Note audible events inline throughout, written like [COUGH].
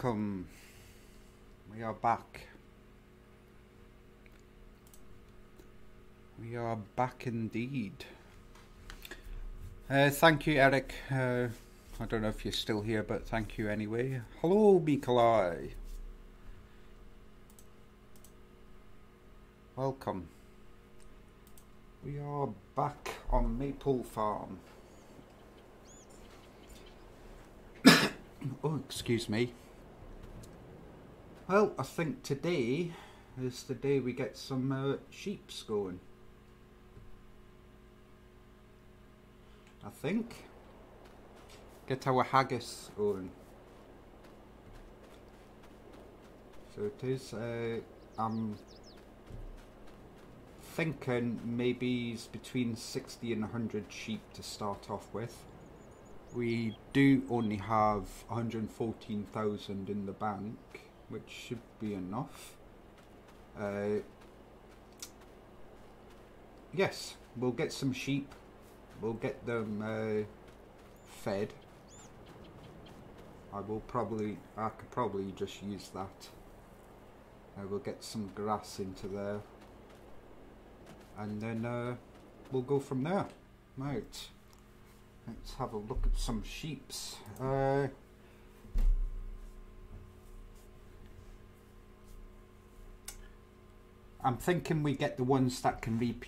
Welcome. We are back. We are back indeed. Uh, thank you, Eric. Uh, I don't know if you're still here, but thank you anyway. Hello, Mikolai. Welcome. We are back on Maypole Farm. [COUGHS] oh, excuse me. Well, I think today is the day we get some uh, sheeps going. I think. Get our haggis going. So it is, uh, I'm thinking maybe it's between 60 and 100 sheep to start off with. We do only have 114,000 in the bank, which should be enough. Uh, yes, we'll get some sheep. We'll get them uh, fed. I will probably, I could probably just use that. Uh, we'll get some grass into there. And then uh, we'll go from there. Right. Let's have a look at some sheeps. I'm thinking we get the ones that can rep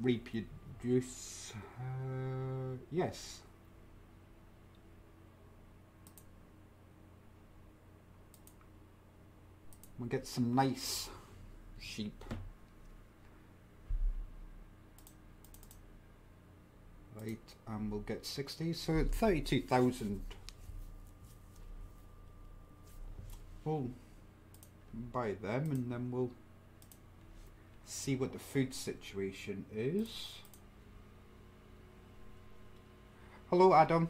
reproduce. Uh, yes. We'll get some nice sheep. Right, and we'll get 60, so 32,000. We'll buy them and then we'll see what the food situation is. Hello Adam.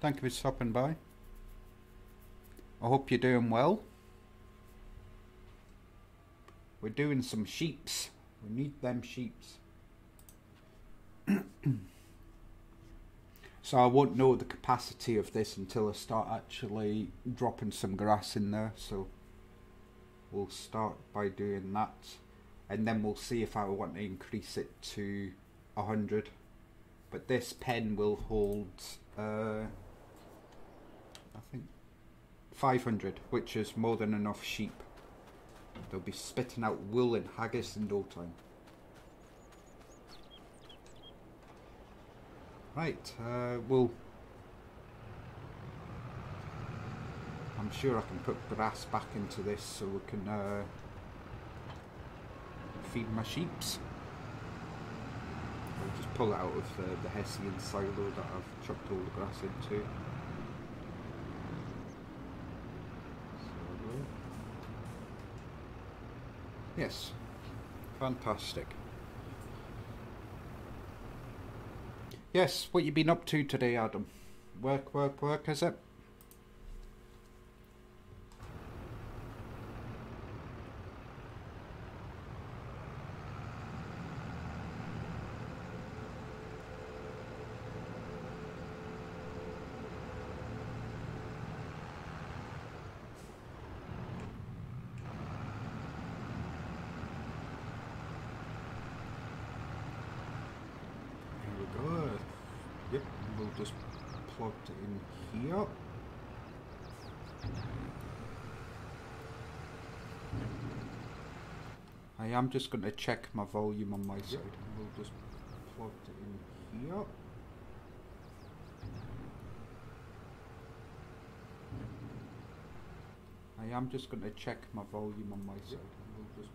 Thank you for stopping by. I hope you're doing well. We're doing some sheeps. We need them sheeps. [COUGHS] so I won't know the capacity of this until I start actually dropping some grass in there. So we'll start by doing that. And then we'll see if I want to increase it to 100. But this pen will hold, uh, I think, 500, which is more than enough sheep. They'll be spitting out wool and haggis in no time. Right, uh, well, I'm sure I can put grass back into this so we can uh, feed my sheeps. I'll just pull out of uh, the Hessian silo that I've chucked all the grass into. Yes, fantastic. Yes, what you been up to today, Adam? Work, work, work, is it? I'm just going to check my volume on my yep. side. We'll just plug it in here. I am just going to check my volume on my yep. side. We'll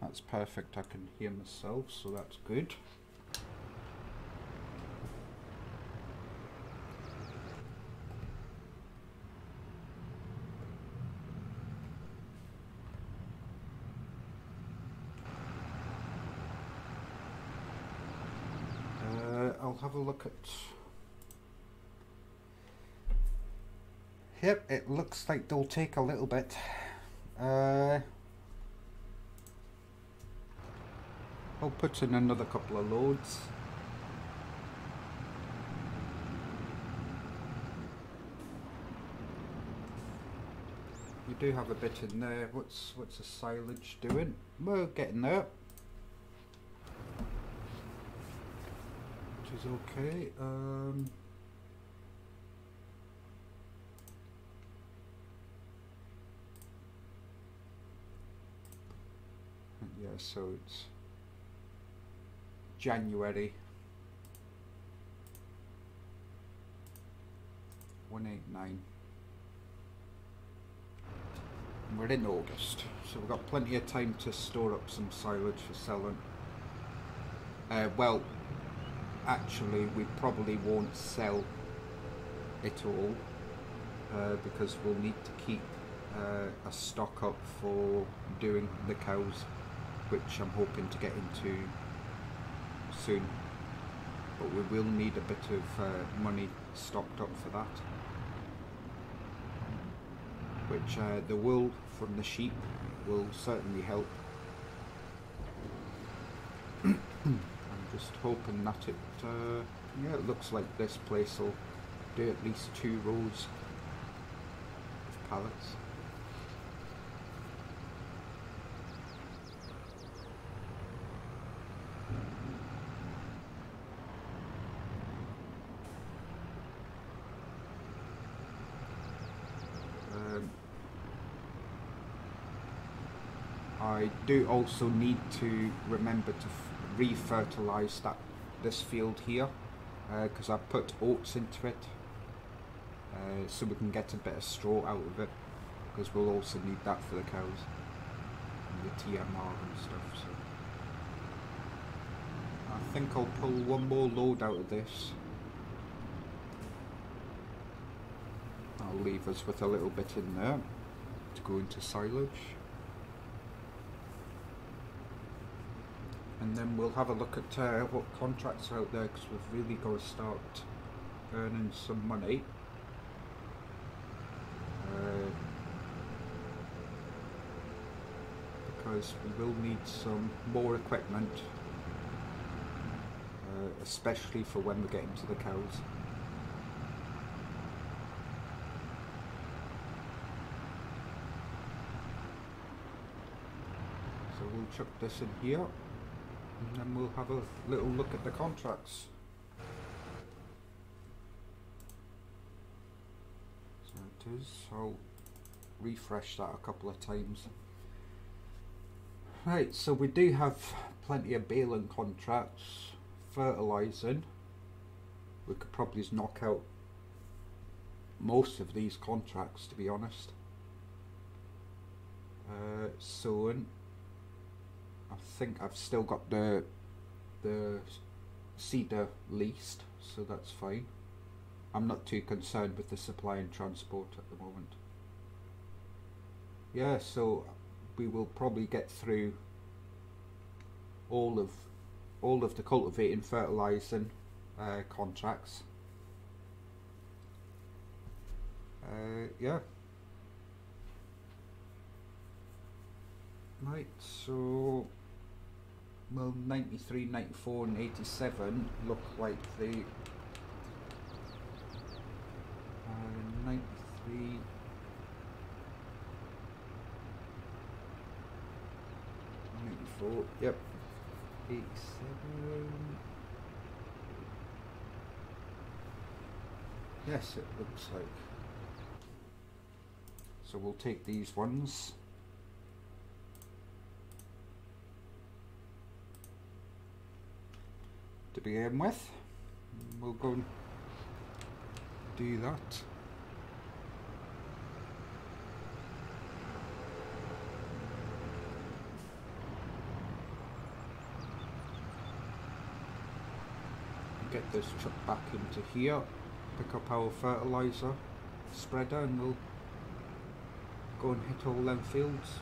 that's perfect. I can hear myself, so that's good. have a look at. Yep, it looks like they'll take a little bit. Uh, I'll put in another couple of loads. You do have a bit in there. What's what's the silage doing? We're getting there. Is okay. Um, yeah, so it's January 189 we're in August so we've got plenty of time to store up some silage for selling uh, well actually we probably won't sell it all uh, because we'll need to keep uh, a stock up for doing the cows which I'm hoping to get into soon. But we will need a bit of uh, money stocked up for that. Which uh, the wool from the sheep will certainly help [CLEARS THROAT] just hoping that it uh, yeah it looks like this place will do at least two rows of pallets. I do also need to remember to re-fertilise that this field here because uh, I put oats into it uh, so we can get a bit of straw out of it because we'll also need that for the cows and the TMR and stuff so. I think I'll pull one more load out of this. I'll leave us with a little bit in there to go into silage and then we'll have a look at uh, what contracts are out there because we've really got to start earning some money. Uh, because we will need some more equipment, uh, especially for when we get into the cows. So we'll chuck this in here and then we'll have a little look at the contracts. So it is, I'll refresh that a couple of times. Right, so we do have plenty of baling contracts, fertilising. We could probably knock out most of these contracts to be honest. Uh, sowing I think I've still got the the seeder leased, so that's fine. I'm not too concerned with the supply and transport at the moment. Yeah, so we will probably get through all of all of the cultivating, fertilising uh, contracts. Uh, yeah. Right, so well 93, 94 and 87 look like the uh, 93 94 yep. 87 yes it looks like. So we'll take these ones to begin with. We'll go and do that. Get this truck back into here, pick up our fertiliser spreader and we'll go and hit all them fields.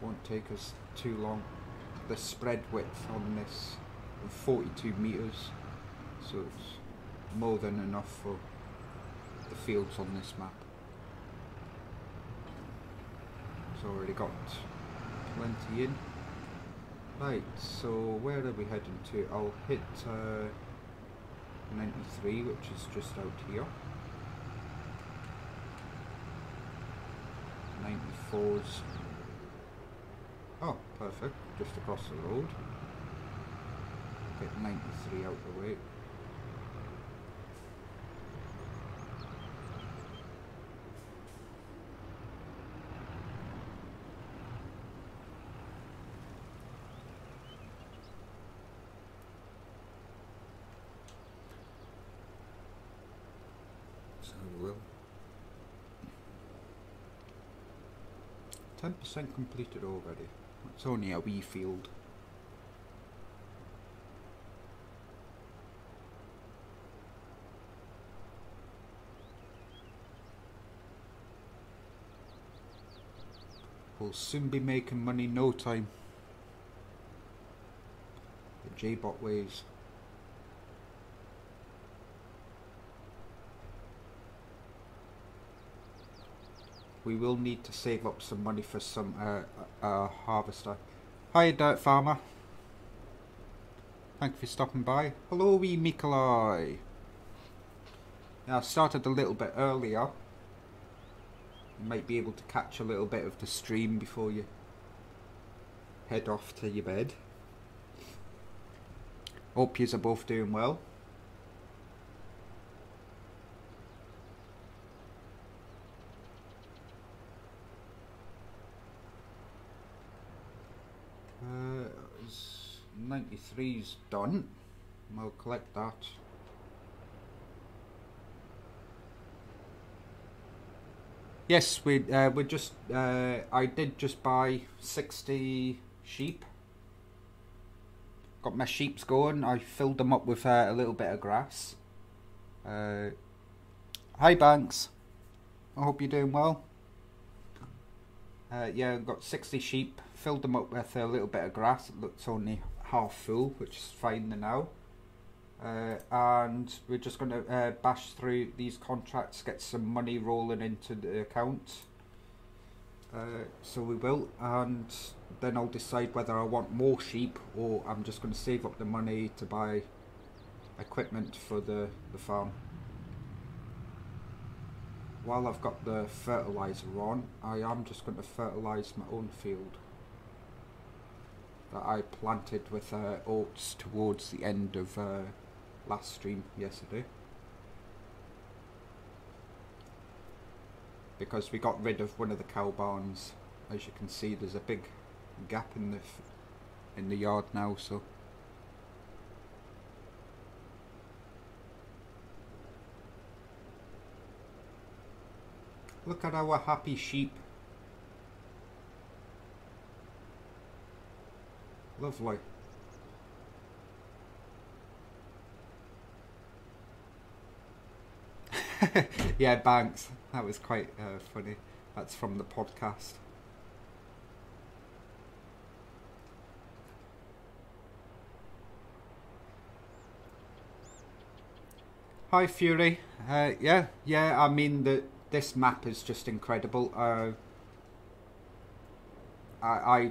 Won't take us too long. The spread width on this 42 metres so it's more than enough for the fields on this map it's already got plenty in right so where are we heading to I'll hit uh, 93 which is just out here 94s. Oh, perfect. Just across the road. Get 93 out the way. So we'll 10% completed already. It's only a wee field. We'll soon be making money no time. The J-Bot waves. we will need to save up some money for some uh, uh, harvester. Hi, Dirt Farmer. Thank you for stopping by. Hello, wee Mikolai. Now, I started a little bit earlier. You might be able to catch a little bit of the stream before you head off to your bed. Hope yous are both doing well. Uh, 93's done. We'll collect that. Yes, we uh, we just uh, I did just buy sixty sheep. Got my sheeps going. I filled them up with uh, a little bit of grass. Uh, hi Banks, I hope you're doing well. Uh, yeah, got sixty sheep. Filled them up with a little bit of grass. It looks only half full, which is fine now. Uh, and we're just going to uh, bash through these contracts, get some money rolling into the account. Uh, so we will, and then I'll decide whether I want more sheep or I'm just going to save up the money to buy equipment for the, the farm. While I've got the fertiliser on, I am just going to fertilise my own field that I planted with uh, oats towards the end of uh, last stream yesterday. Because we got rid of one of the cow barns. As you can see, there's a big gap in the in the yard now. So. Look at our happy sheep. Lovely. Yeah, Banks. That was quite uh, funny. That's from the podcast. Hi Fury. Uh, yeah, yeah. I mean the this map is just incredible. Uh, I, I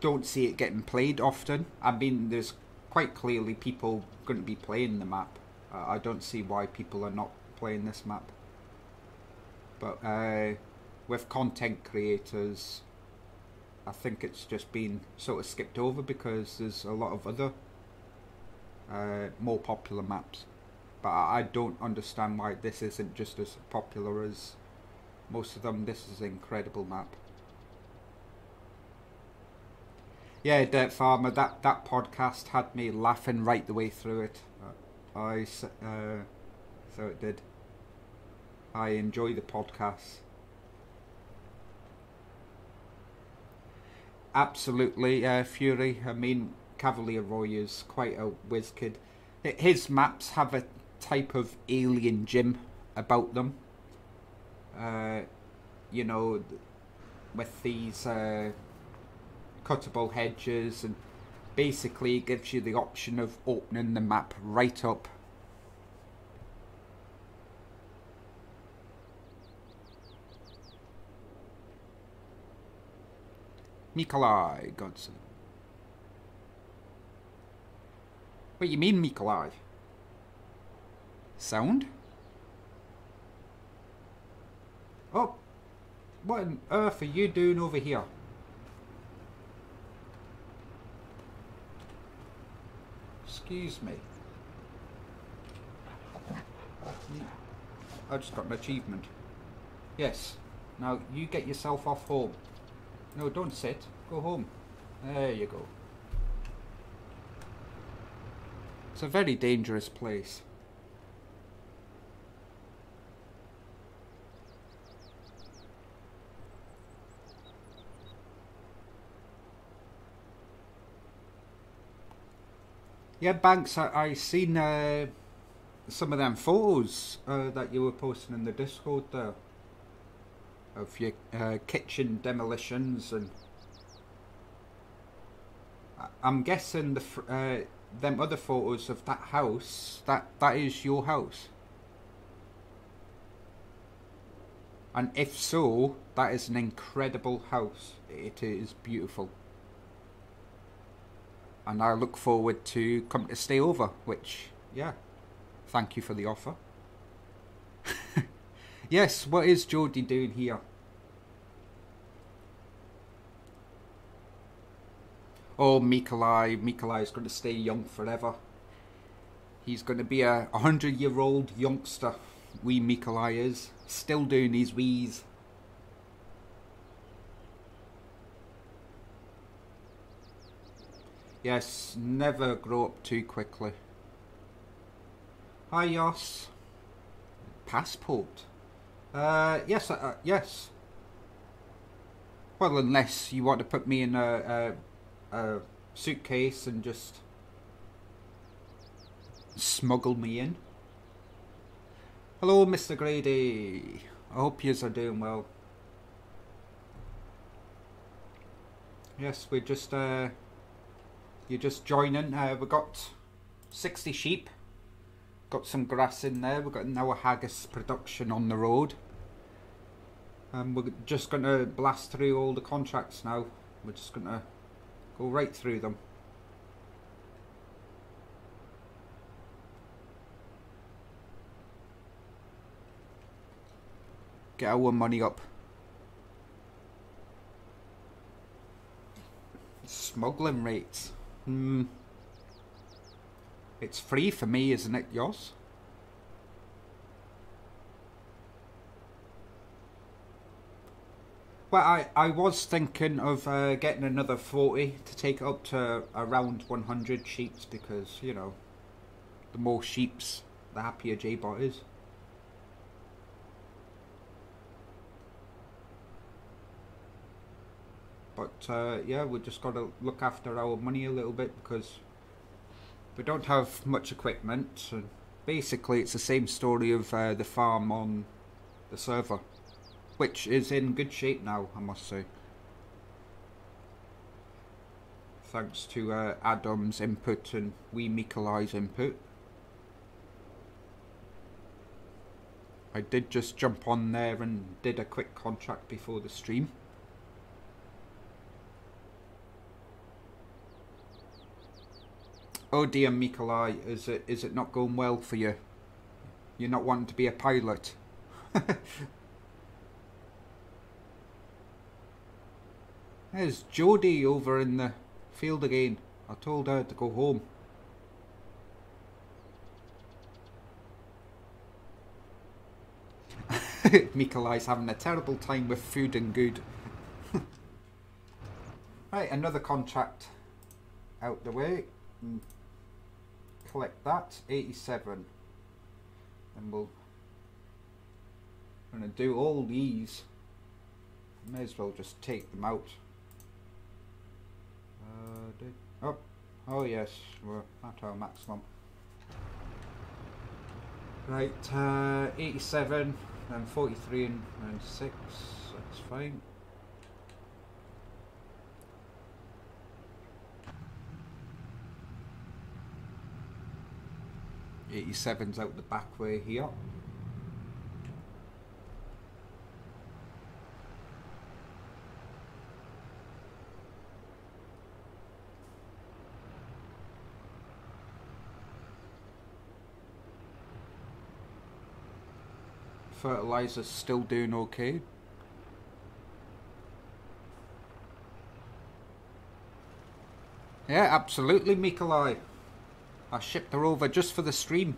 don't see it getting played often. I mean, there's quite clearly people going to be playing the map. Uh, I don't see why people are not playing this map. But uh, with content creators, I think it's just been sort of skipped over because there's a lot of other uh, more popular maps. But I don't understand why this isn't just as popular as most of them. This is an incredible map. Yeah, Dirt Farmer, that, that podcast had me laughing right the way through it. I, uh, so it did. I enjoy the podcast. Absolutely, uh, Fury. I mean, Cavalier Roy is quite a whiz kid. His maps have a type of alien gym about them. Uh, you know, with these uh, cuttable hedges, and basically gives you the option of opening the map right up. Mikolai Godson. What you mean, Mikolai? Sound? Oh, what on earth are you doing over here? Excuse me. I just got an achievement. Yes. Now you get yourself off home. No, don't sit. Go home. There you go. It's a very dangerous place. Yeah, Banks, I, I seen uh, some of them photos uh, that you were posting in the Discord there of your uh, kitchen demolitions and I'm guessing the uh, them other photos of that house that that is your house? And if so that is an incredible house. It is beautiful. And I look forward to come to stay over which yeah thank you for the offer. [LAUGHS] Yes what is Jody doing here oh, Mikolai, is going to stay young forever. He's going to be a, a hundred year old youngster. Wee Mikolai is. Still doing his wees. Yes, never grow up too quickly. Hi, Yos. Passport. Uh, yes, uh, uh, yes. Well, unless you want to put me in a, a a suitcase and just smuggle me in. Hello, Mr. Grady. I hope you are doing well. Yes, we're just uh, you're just joining. Uh, we got 60 sheep. Got some grass in there. We've got now a haggis production on the road. And we're just going to blast through all the contracts now. We're just going to Go right through them. Get our money up. Smuggling rates. Hmm. It's free for me, isn't it, yours? Well, I, I was thinking of uh, getting another 40 to take up to around 100 sheeps because, you know, the more sheeps, the happier J-Bot is. But, uh, yeah, we just got to look after our money a little bit because we don't have much equipment. And basically, it's the same story of uh, the farm on the server which is in good shape now, I must say. Thanks to uh, Adam's input and Wee Mikolai's input. I did just jump on there and did a quick contract before the stream. Oh dear Mikolai, is it is it not going well for you? You're not wanting to be a pilot? [LAUGHS] There's Jodie over in the field again. I told her to go home. [LAUGHS] Mikolai's having a terrible time with food and good. [LAUGHS] right, another contract out the way. Mm. Collect that, 87. And we'll going to do all these. May as well just take them out. Uh, oh, oh yes, we're at our maximum. Right, uh, 87 and 43 and 96, that's fine. Eighty-seven's out the back way here. fertilizer's still doing okay? Yeah absolutely Mikolai. I shipped her over just for the stream.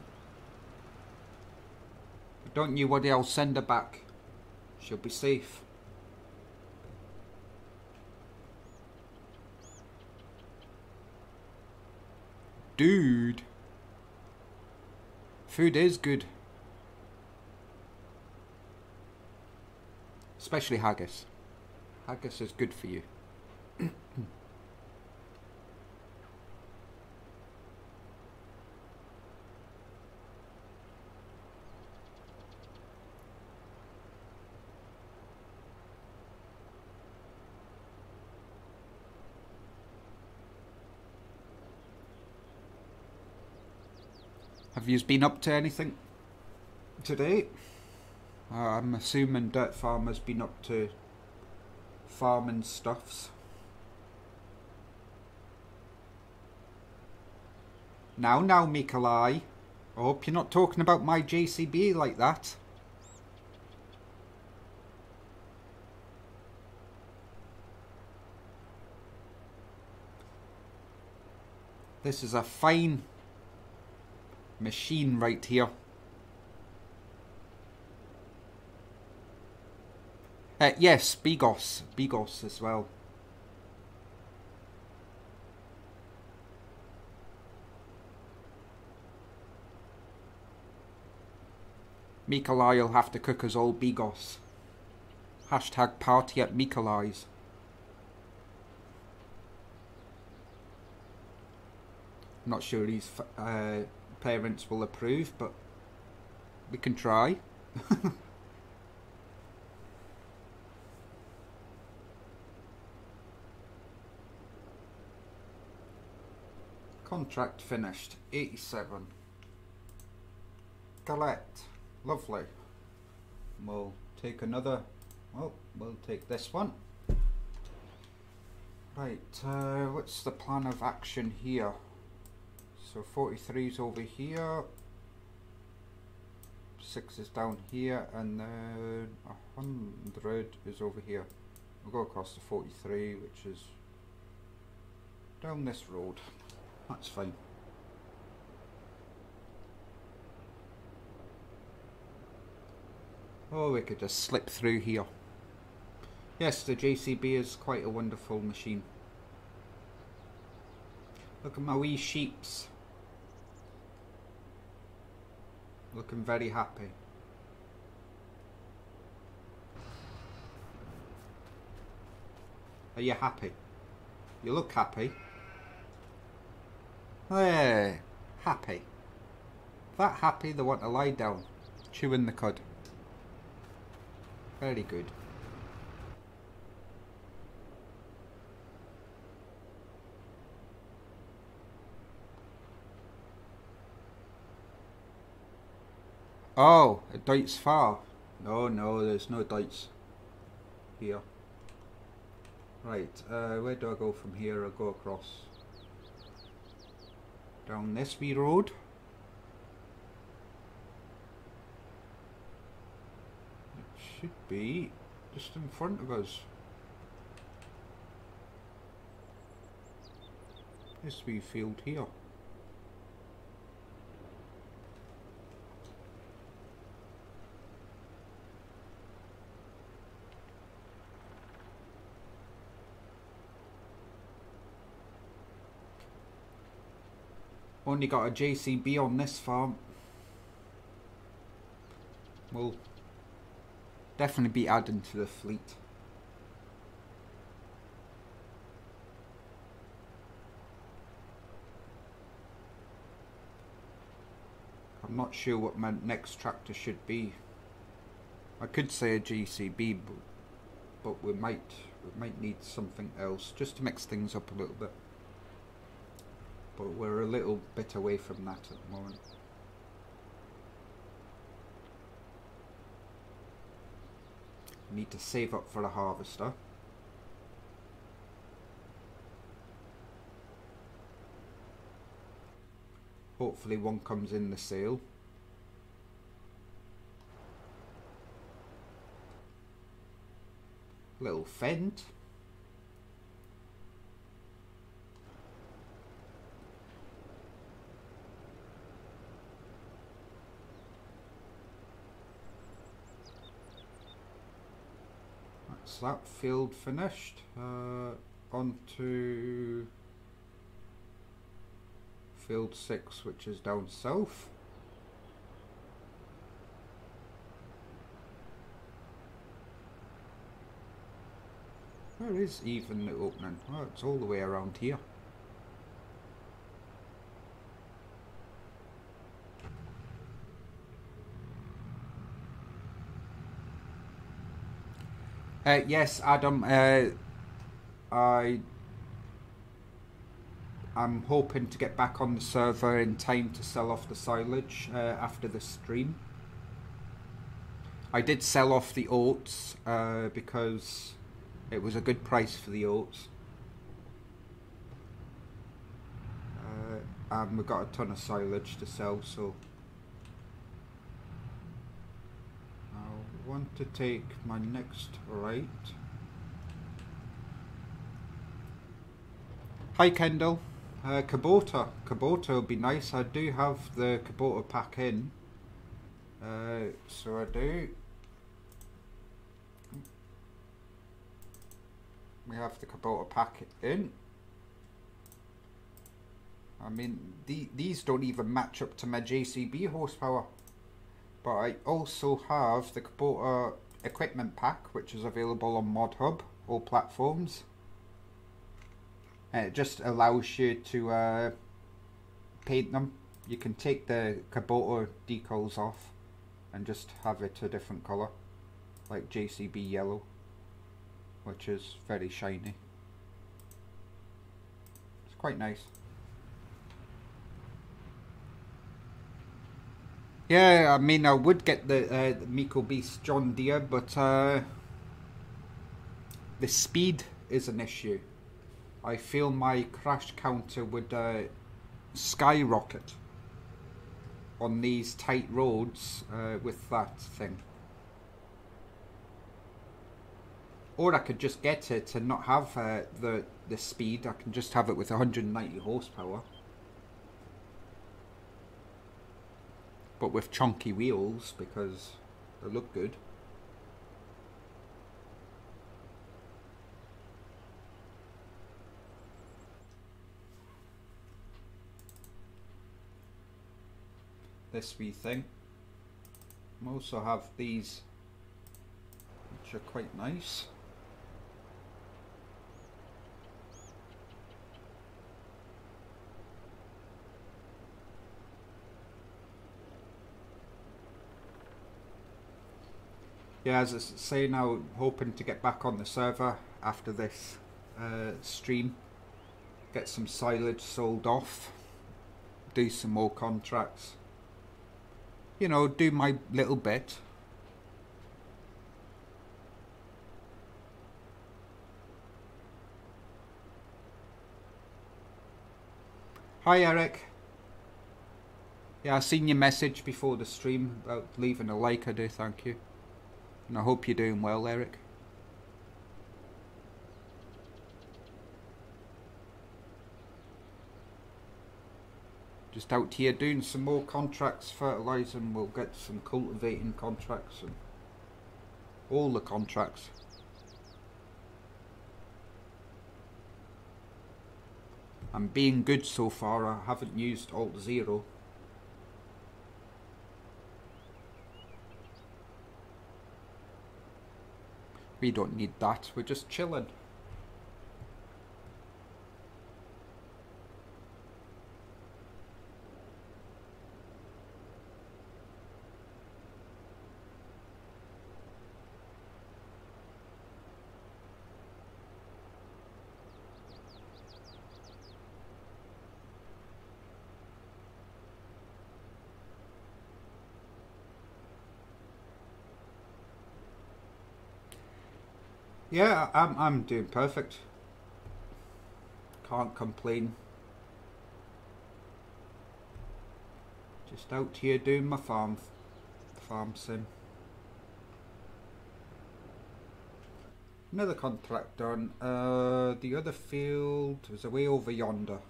I don't you worry I'll send her back. She'll be safe. Dude. Food is good. Especially haggis. Haggis is good for you. Have you been up to anything today? Uh, I'm assuming Dirt Farmer's been up to farming stuffs. Now, now, Mikolai. I hope you're not talking about my JCB like that. This is a fine machine right here. Uh, yes, Bigos. Bigos as well. Mikolai will have to cook us all Bigos. Hashtag party at Mikolai's. Not sure his uh, parents will approve, but we can try. [LAUGHS] Contract finished. 87. Collect. Lovely. We'll take another. Well, we'll take this one. Right, uh, what's the plan of action here? So 43 is over here. 6 is down here, and then 100 is over here. We'll go across to 43, which is down this road. That's fine. Oh, we could just slip through here. Yes, the JCB is quite a wonderful machine. Look at my wee sheeps. Looking very happy. Are you happy? You look happy. Hey, happy. That happy they want to lie down, chewing the cud. Very good. Oh, a Deutz-Fahr. No, no, there's no Deutz here. Right, uh, where do I go from here? I go across down this wee road. It should be just in front of us. This wee field here. Only got a JCB on this farm. We'll definitely be adding to the fleet. I'm not sure what my next tractor should be. I could say a JCB, but, but we might we might need something else just to mix things up a little bit but we're a little bit away from that at the moment. Need to save up for a harvester. Hopefully one comes in the sale. Little Fendt. That field finished. Uh, on to field 6 which is down south. Where is even the opening? Oh, it's all the way around here. Uh, yes, Adam. Uh, I I'm hoping to get back on the server in time to sell off the silage uh, after the stream. I did sell off the oats uh, because it was a good price for the oats. Uh, and we got a ton of silage to sell, so I want to take my next right. Hi Kendall. Uh, Kubota. Kubota would be nice. I do have the Kubota pack in. Uh, so I do. We have the Kubota pack in. I mean, the, these don't even match up to my JCB horsepower. But I also have the Kubota equipment pack, which is available on ModHub, all platforms. And it just allows you to uh, paint them. You can take the Kubota decals off and just have it a different colour, like JCB yellow which is very shiny. It's quite nice. Yeah, I mean, I would get the, uh, the Miko Beast John Deere, but uh, the speed is an issue. I feel my crash counter would uh, skyrocket on these tight roads uh, with that thing. or I could just get it and not have uh, the the speed. I can just have it with 190 horsepower, but with chunky wheels because they look good. This wee thing. I also have these, which are quite nice. Yeah, as I say now, hoping to get back on the server after this uh, stream, get some silage sold off, do some more contracts, you know, do my little bit. Hi Eric. Yeah, I seen your message before the stream about leaving a like. I do, thank you. And I hope you're doing well, Eric. Just out here doing some more contracts, fertilising, we'll get some cultivating contracts and all the contracts. I'm being good so far, I haven't used Alt Zero. We don't need that, we're just chilling. Yeah, I'm I'm doing perfect. Can't complain. Just out here doing my farm farm sim. Another contract done. Uh, the other field is away over yonder.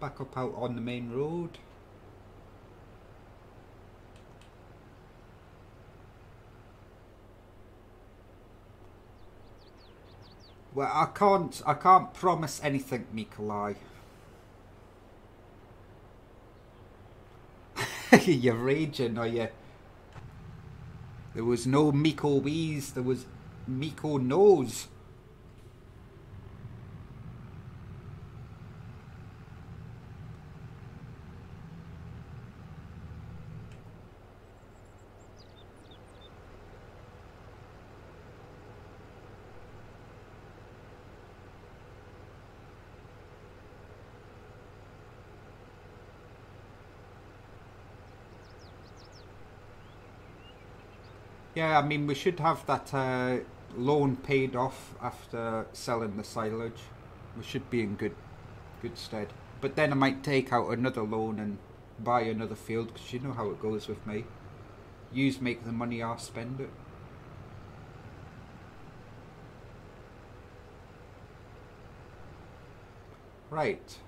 Back up out on the main road. Well, I can't. I can't promise anything, Nikolai. [LAUGHS] You're raging, are you? There was no Miko wheeze. There was Miko nose. Yeah, I mean, we should have that uh, loan paid off after selling the silage. We should be in good, good stead. But then I might take out another loan and buy another field because you know how it goes with me. Use make the money, I spend it. Right.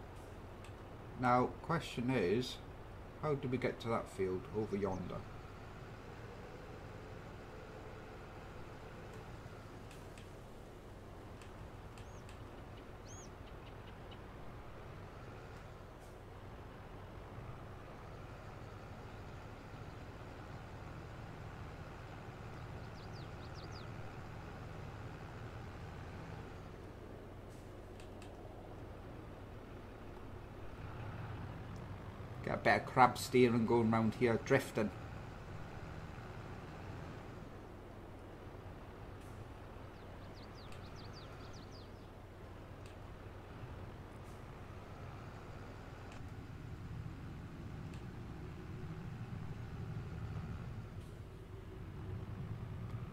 Now, question is, how do we get to that field over yonder? Crab steering going round here, drifting.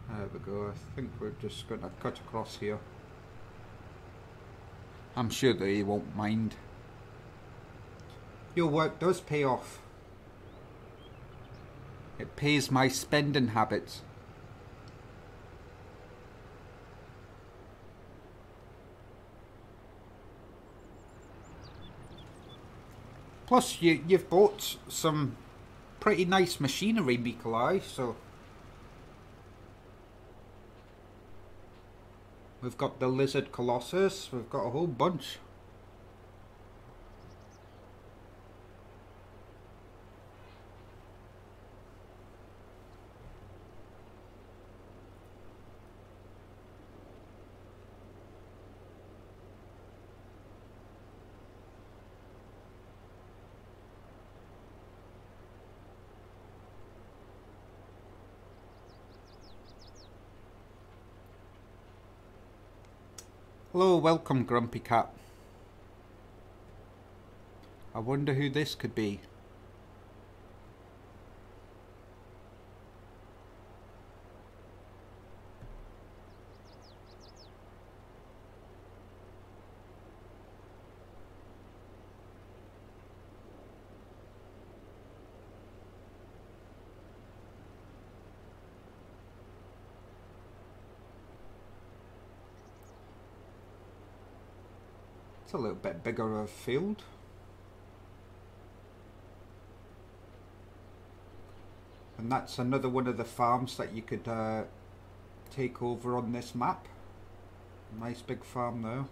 There we go, I think we're just going to cut across here. I'm sure they won't mind. Your work does pay off. It pays my spending habits. Plus, you, you've bought some pretty nice machinery, Mikolai, so... We've got the Lizard Colossus, we've got a whole bunch. Hello, welcome Grumpy Cat. I wonder who this could be. A little bit bigger of a field. And that's another one of the farms that you could uh, take over on this map. Nice big farm there.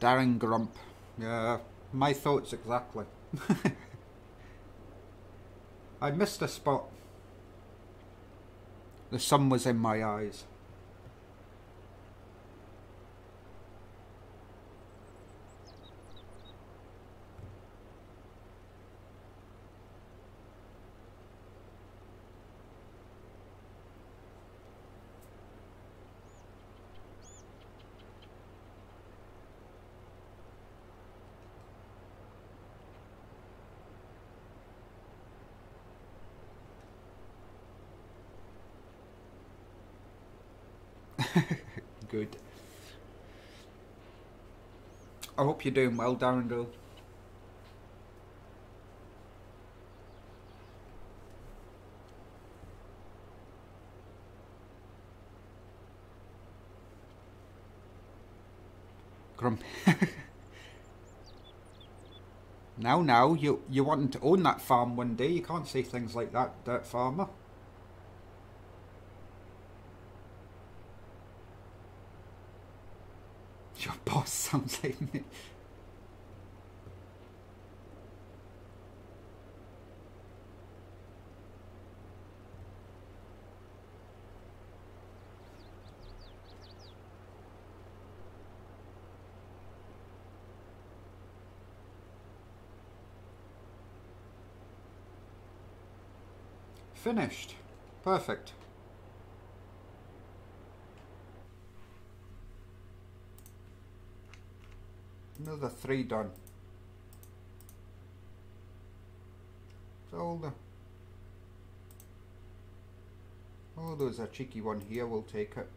Darren Grump. Yeah, my thoughts exactly. [LAUGHS] I missed a spot. The sun was in my eyes. Good. I hope you're doing well, Darren Grump. [LAUGHS] now, now, you you wanting to own that farm one day. You can't say things like that, dirt farmer. Your me. [LAUGHS] Finished. Perfect. Another three done. So the Oh, there's a cheeky one here, we'll take it.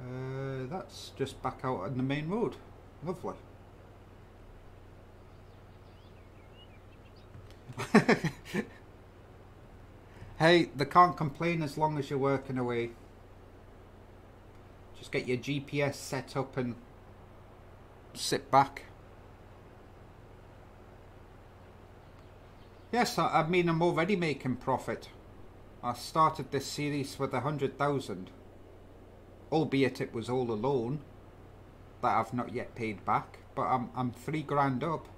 Uh, that's just back out on the main road. Lovely. [LAUGHS] [LAUGHS] hey, they can't complain as long as you're working away. Just get your GPS set up and sit back. Yes, I, mean I'm already making profit. I started this series with a hundred thousand. Albeit it was all a loan that I've not yet paid back, but I'm I'm three grand up.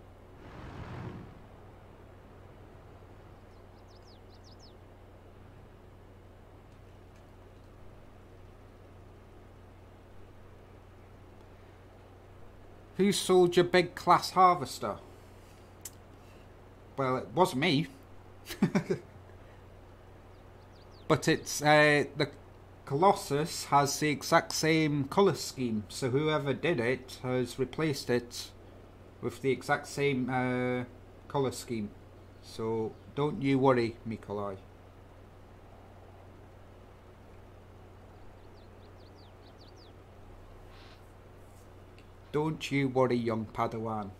Who sold your big Claas harvester? Well, it wasn't me. [LAUGHS] but it's uh, the Colossus has the exact same colour scheme, so whoever did it has replaced it with the exact same uh, colour scheme. So don't you worry, Mikolai. Don't you worry, young Padawan.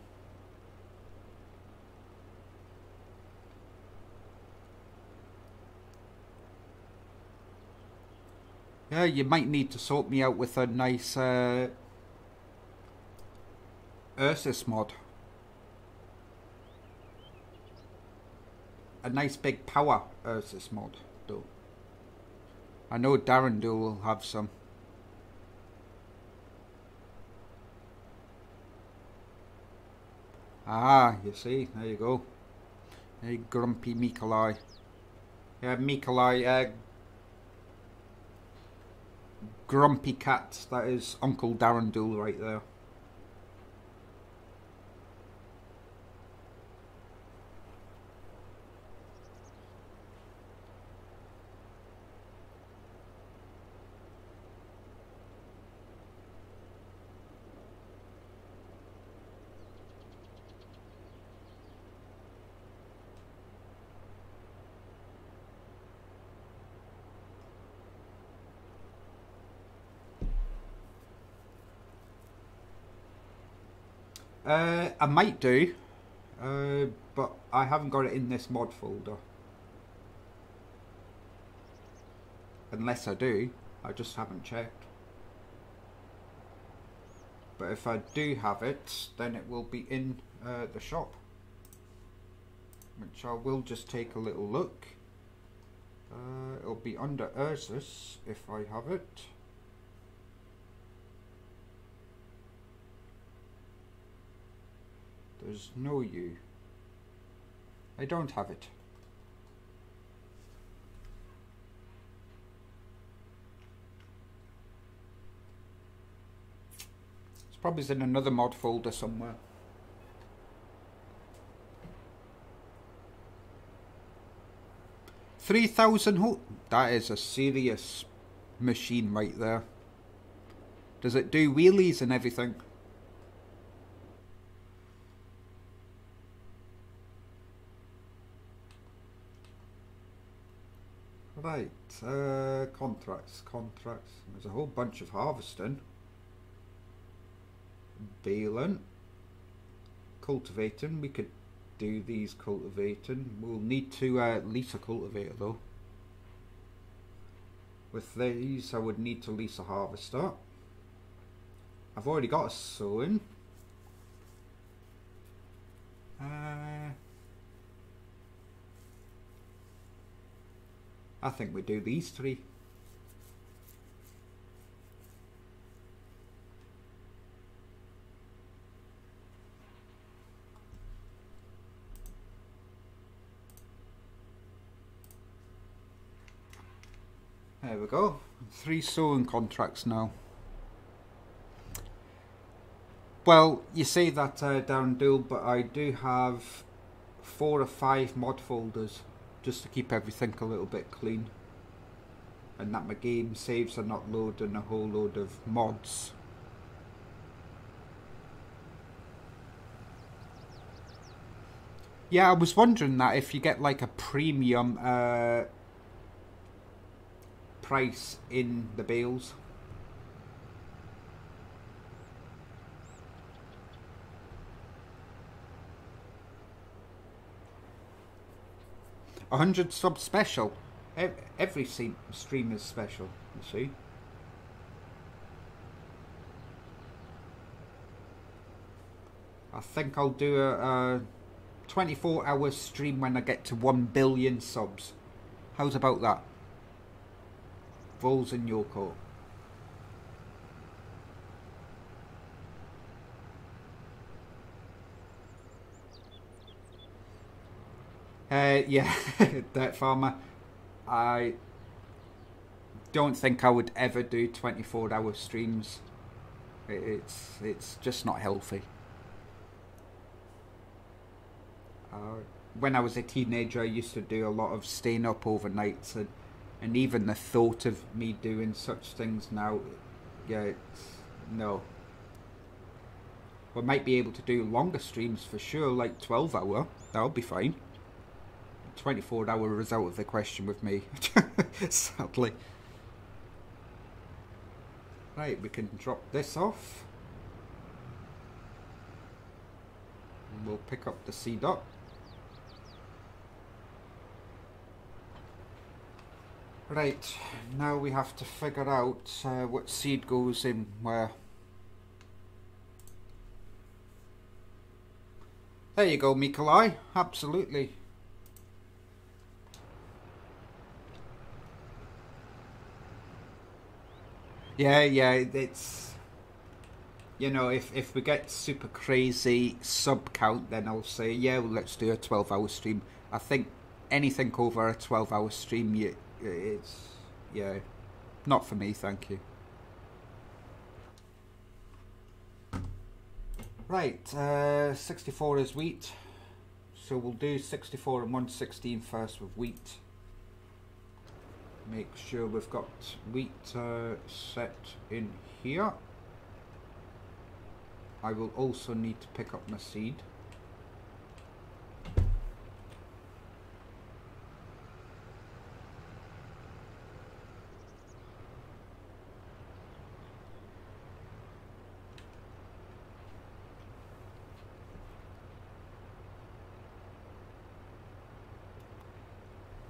Yeah, you might need to sort me out with a nice uh, Ursus mod. A nice big power Ursus mod, though. I know Darendil will have some. Ah, you see, there you go. Hey, grumpy Mikolai. Yeah, Mikolai, uh, grumpy cat. That is Uncle Darendil right there. Uh, I might do, uh, but I haven't got it in this mod folder. Unless I do, I just haven't checked. But if I do have it, then it will be in uh, the shop. Which I will just take a little look. Uh, it'll be under Ursus if I have it. There's no U. I don't have it. It's probably in another mod folder somewhere. Three thousand ho- That is a serious machine right there. Does it do wheelies and everything? Right, uh, contracts, contracts. There's a whole bunch of harvesting. Baling. Cultivating. We could do these cultivating. We'll need to uh, lease a cultivator though. With these I would need to lease a harvester. I've already got a sowing. Uh, I think we do these three. There we go. Three sowing contracts now. Well, you say that uh, Darren Dool, but I do have four or five mod folders just to keep everything a little bit clean. And that my game saves are not loading a whole load of mods. Yeah, I was wondering that if you get like a premium uh, price in the bales. A hundred sub special. Every stream is special, you see. I think I'll do a, a 24 hour stream when I get to 1 billion subs. How's about that? Voles in your court. Uh, yeah, [LAUGHS] Dirt Farmer. I don't think I would ever do 24 hour streams. It's it's just not healthy. Uh, when I was a teenager, I used to do a lot of staying up overnights, and and even the thought of me doing such things now, yeah, no. We might be able to do longer streams for sure, like 12 hour. That'll be fine. 24 hour result of the question with me, [LAUGHS] sadly. Right, we can drop this off. And we'll pick up the C dot. Right, now we have to figure out uh, what seed goes in where. There you go, Mikolai. Absolutely. Yeah, yeah, it's you know, if if we get super crazy sub count, then I'll say, yeah, well, let's do a twelve hour stream. I think anything over a twelve hour stream, you, it's yeah, not for me. Thank you. Right, uh, 64 is wheat. So we'll do 64 and 116 first with wheat make sure we've got wheat uh, set in here. I will also need to pick up my seed.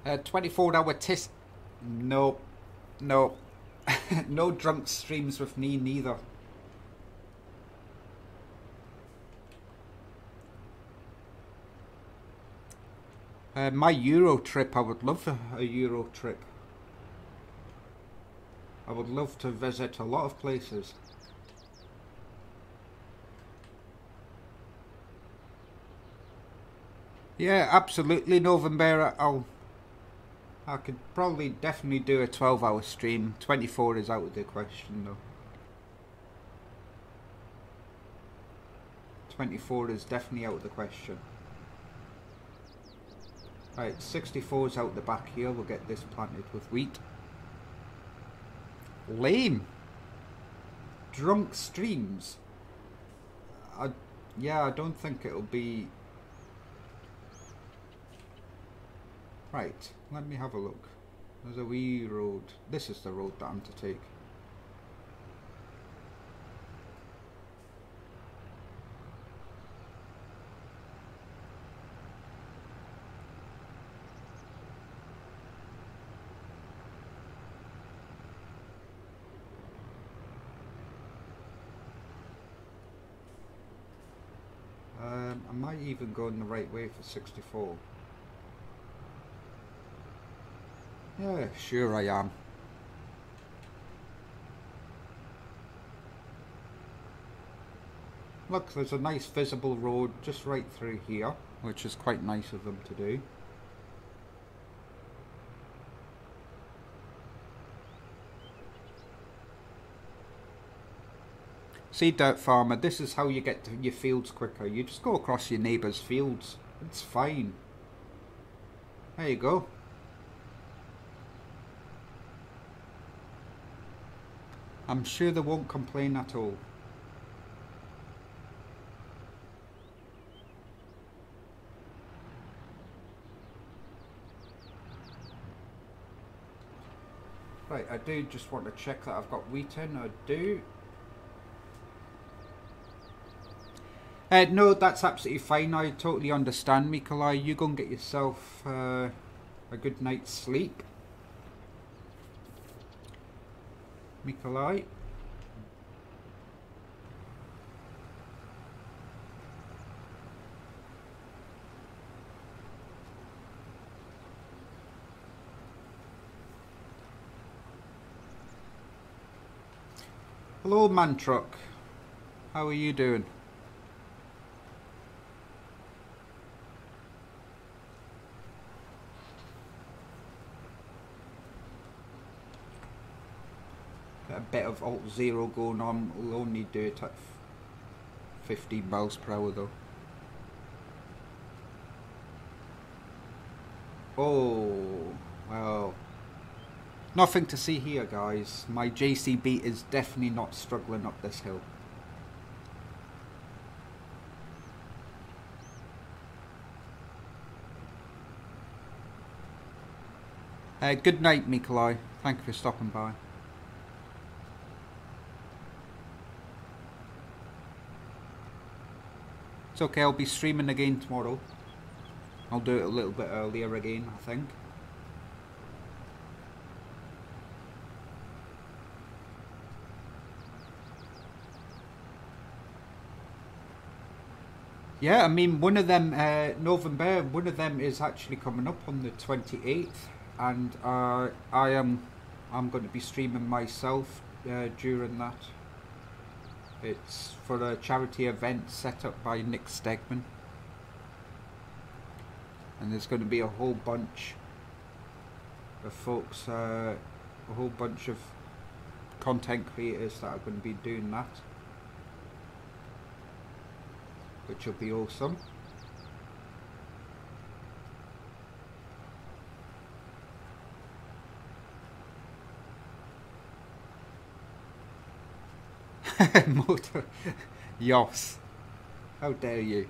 Uh, 24 hour test no, no, [LAUGHS] no drunk streams with me neither. Uh, my Euro trip, I would love a, Euro trip. I would love to visit a lot of places. Yeah, absolutely, November. I'll I could probably definitely do a 12 hour stream. 24 is out of the question though. 24 is definitely out of the question. Right, 64 is out the back here. We'll get this planted with wheat. Lame. Drunk streams. I, yeah, I don't think it'll be Right, let me have a look. There's a wee road. This is the road that I'm to take. Um, I might even go in the right way for 64. Yeah, sure I am. Look, there's a nice visible road just right through here, which is quite nice of them to do. See, Dirt Farmer, this is how you get to your fields quicker. You just go across your neighbour's fields. It's fine. There you go. I'm sure they won't complain at all. Right, I do just want to check that I've got wheat in. I do. Uh, no, that's absolutely fine. I totally understand, Mikolai. You go and get yourself uh, a good night's sleep. Mikolai. Hello, man truck. How are you doing? a bit of alt zero going on. We'll only do it at 15 miles per hour though. Oh, well. Nothing to see here guys. My JCB is definitely not struggling up this hill. Uh, good night, Mikolai. Thank you for stopping by. It's okay, I'll be streaming again tomorrow. I'll do it a little bit earlier again, I think. Yeah, I mean, one of them, uh, November, one of them is actually coming up on the 28th, and uh, I am, I'm going to be streaming myself uh, during that. It's for a charity event set up by Nick Stegman. And there's going to be a whole bunch of folks, uh, a whole bunch of content creators that are going to be doing that. Which will be awesome. [LAUGHS] Motor. Yos. How dare you.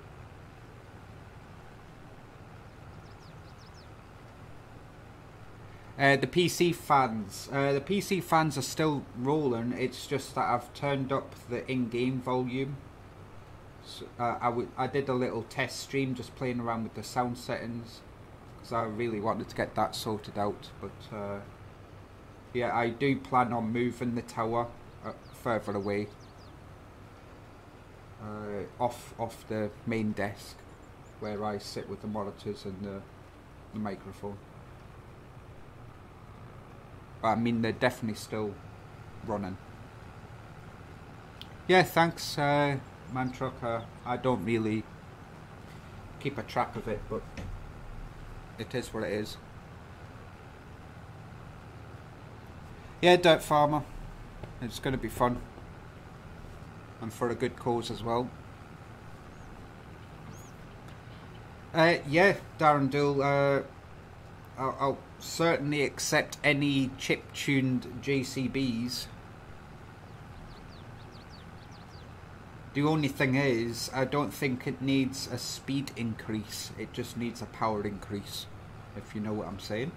Uh, the PC fans. Uh, the PC fans are still rolling. It's just that I've turned up the in-game volume. So, uh, I, did a little test stream just playing around with the sound settings. Because I really wanted to get that sorted out. But uh, yeah, I do plan on moving the tower further away uh, off off the main desk where I sit with the monitors and the, the microphone. I mean, they're definitely still running. Yeah, thanks, uh, Mantruck. Uh, I don't really keep a track of it, but it is what it is. Yeah, Dirt Farmer. It's going to be fun and for a good cause as well. Uh, yeah, Darren Dool, uh, I'll, I'll, certainly accept any chip-tuned JCBs. The only thing is, I don't think it needs a speed increase. It just needs a power increase, if you know what I'm saying.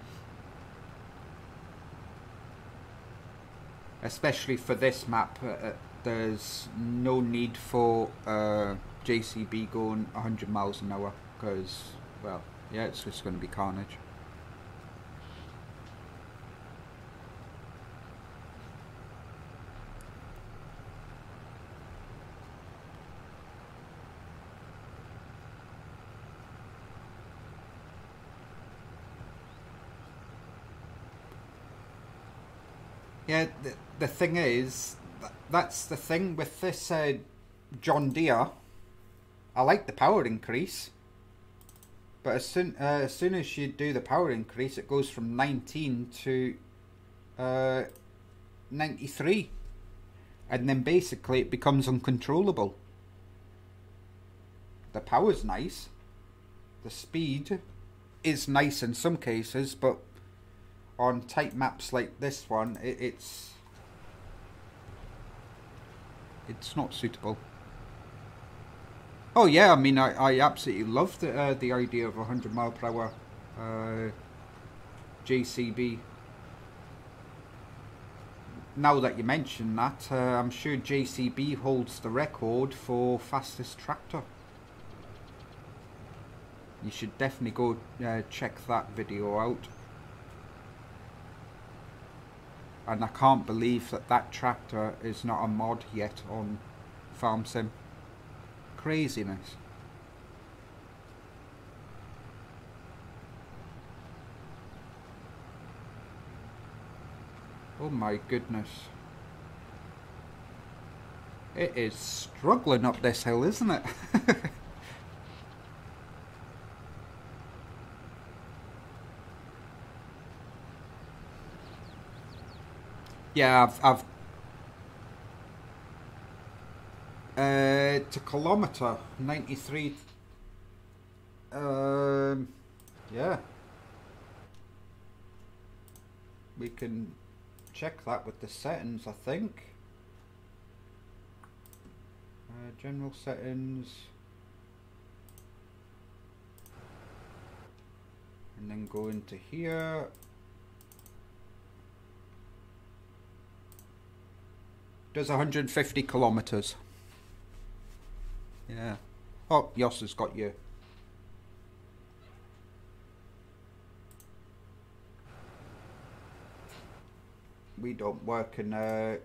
Especially for this map, uh, uh there's no need for uh, JCB going 100 miles an hour because, well, yeah, it's just going to be carnage. Yeah, the, thing is, that's the thing with this uh, John Deere. I like the power increase, but as soon uh, as soon as you do the power increase, it goes from 19 to uh, 93, and then basically it becomes uncontrollable. The power's nice, the speed is nice in some cases, but on tight maps like this one, it, it's it's not suitable. Oh yeah, I mean, I, I absolutely love the uh, the idea of a hundred mile per hour uh, JCB. Now that you mention that, uh, I'm sure JCB holds the record for fastest tractor. You should definitely go uh, check that video out. And I can't believe that that tractor is not a mod yet on Farm Sim. Craziness. Oh my goodness. It is struggling up this hill, isn't it? [LAUGHS] Yeah, I've, I've uh, to ninety three. Um, yeah, we can check that with the settings. I think uh, general settings. And then go into here Does 150 kilometers. Yeah. Oh, Yoss has got you. We don't work in uh,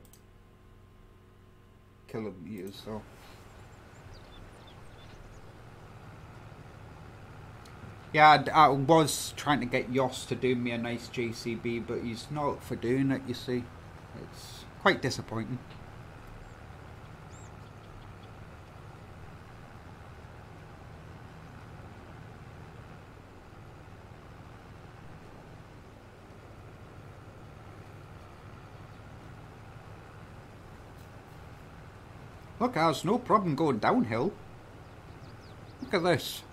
kilometers, so. Yeah, I, I, was trying to get Yoss to do me a nice JCB, but he's not for doing it, you see. It's quite disappointing. Look, there's no problem going downhill. Look at this.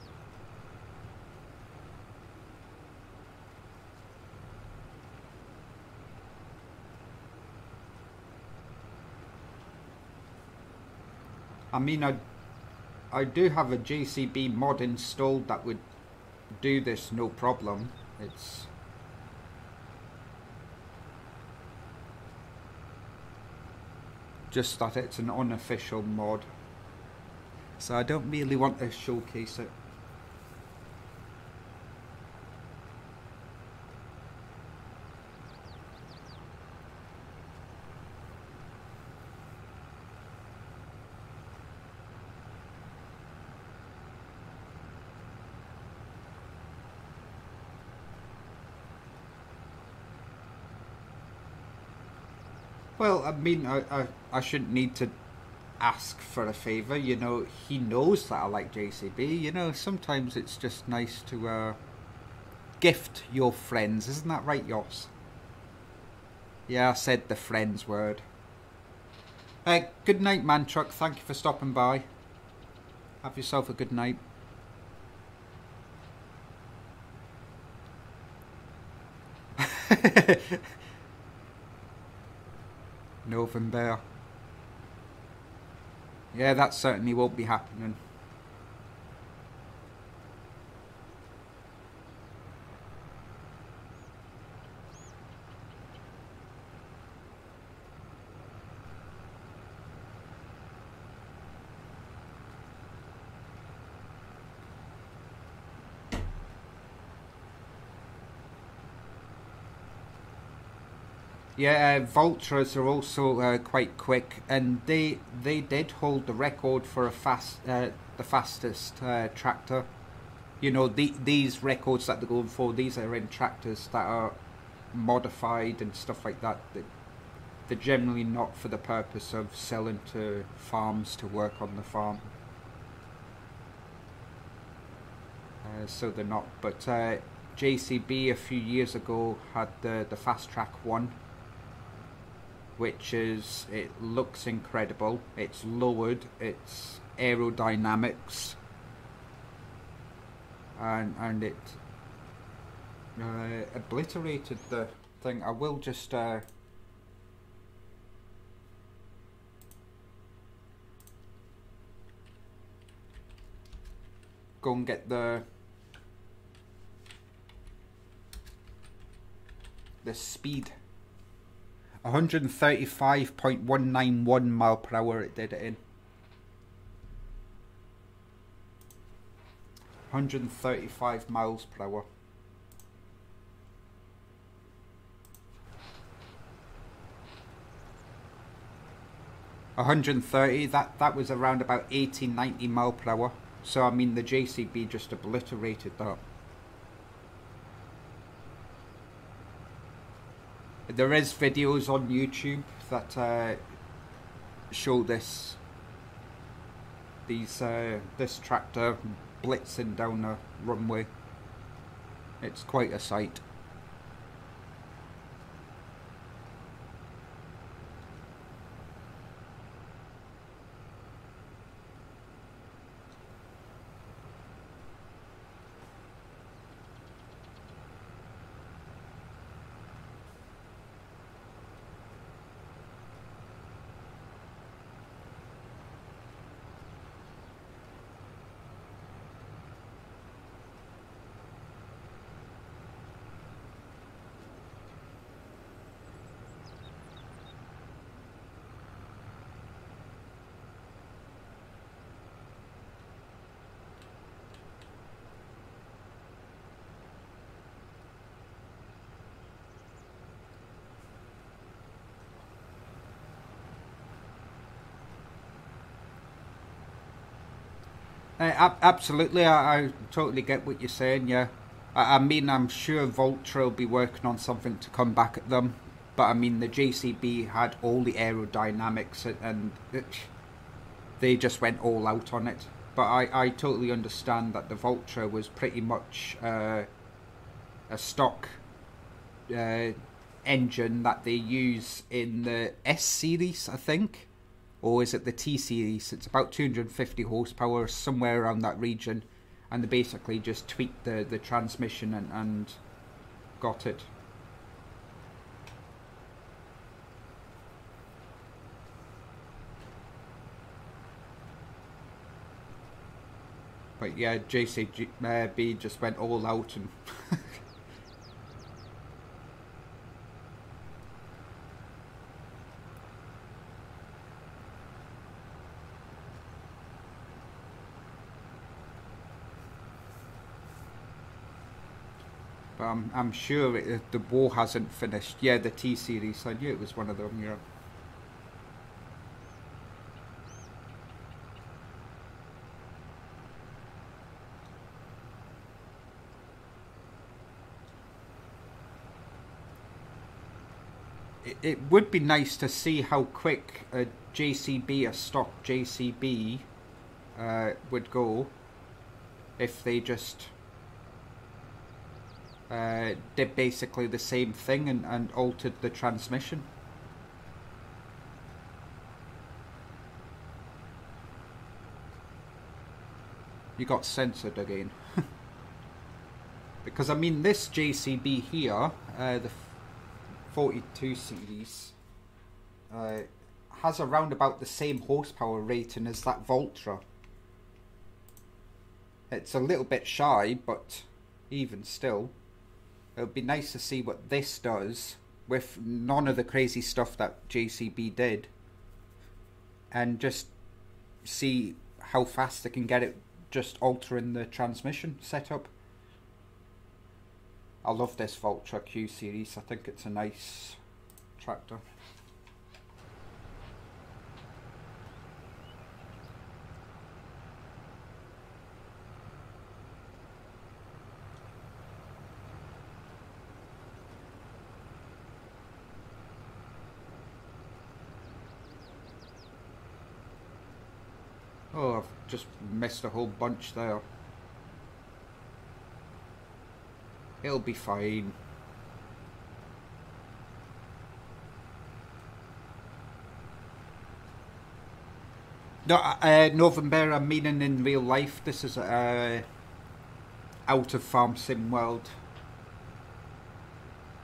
I mean, I, I do have a JCB mod installed that would do this no problem. It's just that it's an unofficial mod. So I don't really want to showcase it. Well, I mean, I, I, I shouldn't need to ask for a favour. You know, he knows that I like JCB. You know, sometimes it's just nice to uh, gift your friends. Isn't that right, Yoss? Yeah, I said the friends word. Uh, good night, man truck. Thank you for stopping by. Have yourself a good night. [LAUGHS] Northern Bear. Yeah, that certainly won't be happening. Yeah, uh, are also uh, quite quick, and they they did hold the record for a fast uh, the fastest uh, tractor. You know, the, these records that they're going for, these are in tractors that are modified and stuff like that. they're generally not for the purpose of selling to farms to work on the farm. Uh, so they're not. But uh, JCB a few years ago had the the fast track one, which is it looks incredible. It's lowered. It's aerodynamics, and and it uh, obliterated the thing. I will just. Uh, go and get the the speed 135.191 mile per hour it did it in 135 miles per hour hundred and thirty. That that was around about 80, 90 mile per hour. So I mean, the JCB just obliterated that. There is videos on YouTube that uh, show this these uh, this tractor blitzing down a runway. It's quite a sight. Uh, absolutely, I, I, totally get what you're saying. Yeah, I, I, mean, I'm sure Valtra will be working on something to come back at them, but I mean, the JCB had all the aerodynamics and, and it, they just went all out on it. But I, I totally understand that the Valtra was pretty much uh, a stock uh, engine that they use in the S series, I think or is it the T series? It's about 250 horsepower, somewhere around that region, and they basically just tweaked the, the transmission and, and got it. But yeah, JCB uh, just went all out and [LAUGHS] I'm, I'm sure it, the war hasn't finished. Yeah, the T series. I knew it was one of them. Yeah. It, it would be nice to see how quick a JCB, a stock JCB, uh, would go if they just uh, did basically the same thing and, and altered the transmission. You got censored again. [LAUGHS] because I mean this JCB here, uh, the 42 series, uh, has around about the same horsepower rating as that Valtra. It's a little bit shy, but even still it would be nice to see what this does with none of the crazy stuff that JCB did and just see how fast they can get it just altering the transmission setup. I love this Valtra Q series. I think it's a nice tractor. Oh, I've just missed a whole bunch there. It'll be fine. No, uh, uh November, I'm meaning in real life. This is uh, out of Farm Sim World.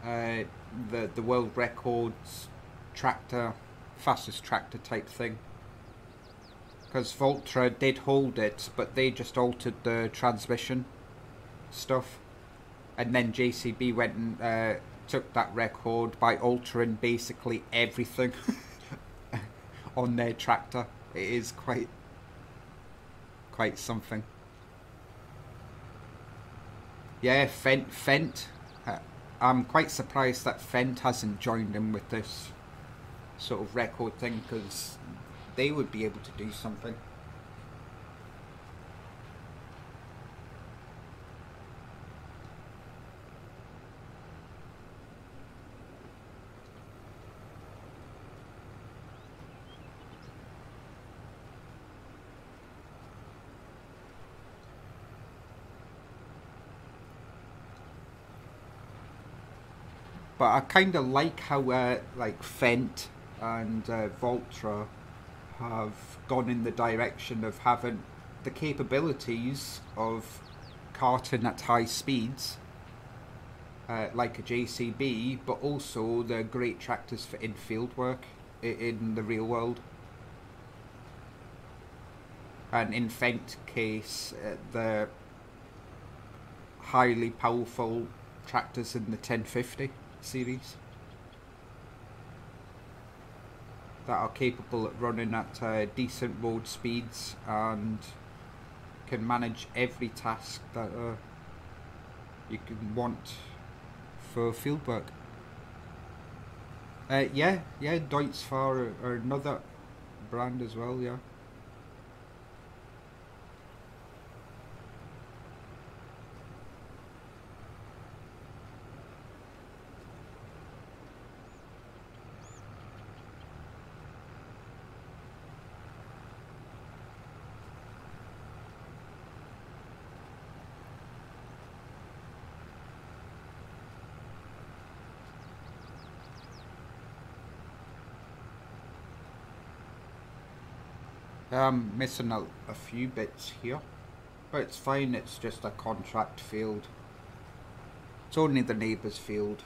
Uh, the the world records tractor, fastest tractor type thing. Because Valtra did hold it, but they just altered the transmission stuff. And then JCB went and uh, took that record by altering basically everything [LAUGHS] on their tractor. It is quite, quite something. Yeah, Fendt, Fendt. Uh, I'm quite surprised that Fendt hasn't joined in with this sort of record thing because they would be able to do something. but I kind of like how uh, like Fendt and uh, Valtra have gone in the direction of having the capabilities of carting at high speeds, uh, like a JCB, but also the great tractors for in-field work in the real world. And in Fendt case, uh, the highly powerful tractors in the 1050 series that are capable of running at uh, decent road speeds and can manage every task that uh, you can want for fieldwork. Uh, yeah, yeah, Deutz-Fahr are another brand as well, yeah. I'm missing a, few bits here. But it's fine, it's just a contract field. It's only the neighbour's field.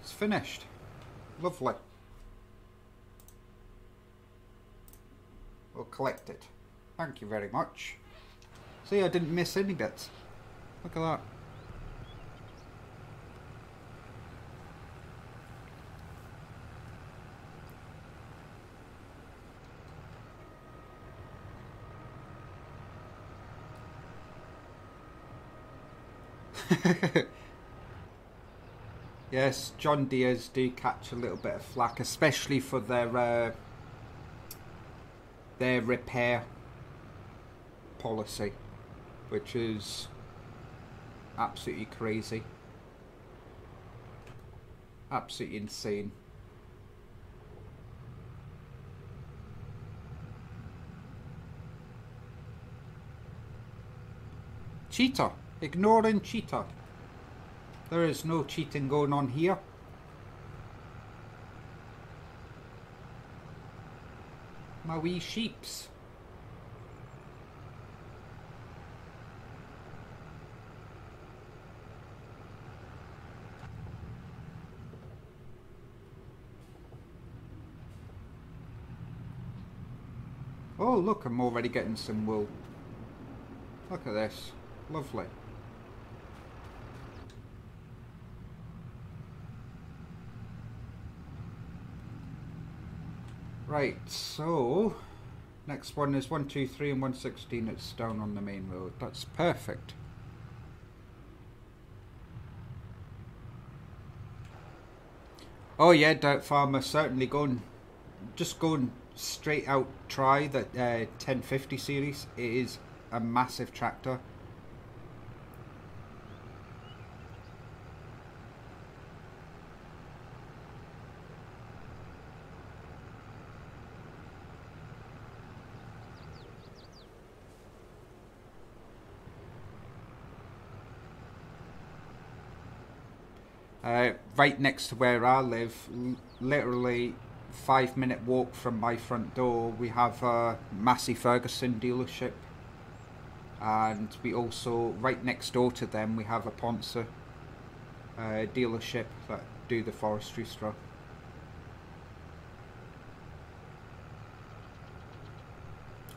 It's finished. Lovely. We'll collect it. Thank you very much. See, I didn't miss any bits. Look at that. [LAUGHS] yes, John Deere's do catch a little bit of flack, especially for their uh, their repair policy, which is absolutely crazy, absolutely insane. Cheetah. Ignoring cheater. There is no cheating going on here. My wee sheeps. Oh look, I'm already getting some wool. Look at this. Lovely. Right, so next one is 123 and 116. It's down on the main road. That's perfect. Oh yeah, Dirt Farmer, certainly going, just going straight out try the uh, 1050 series. It is a massive tractor. Uh, right next to where I live, literally five minute walk from my front door, we have a Massey Ferguson dealership. And we also, right next door to them, we have a Ponsse uh, dealership that do the forestry stuff.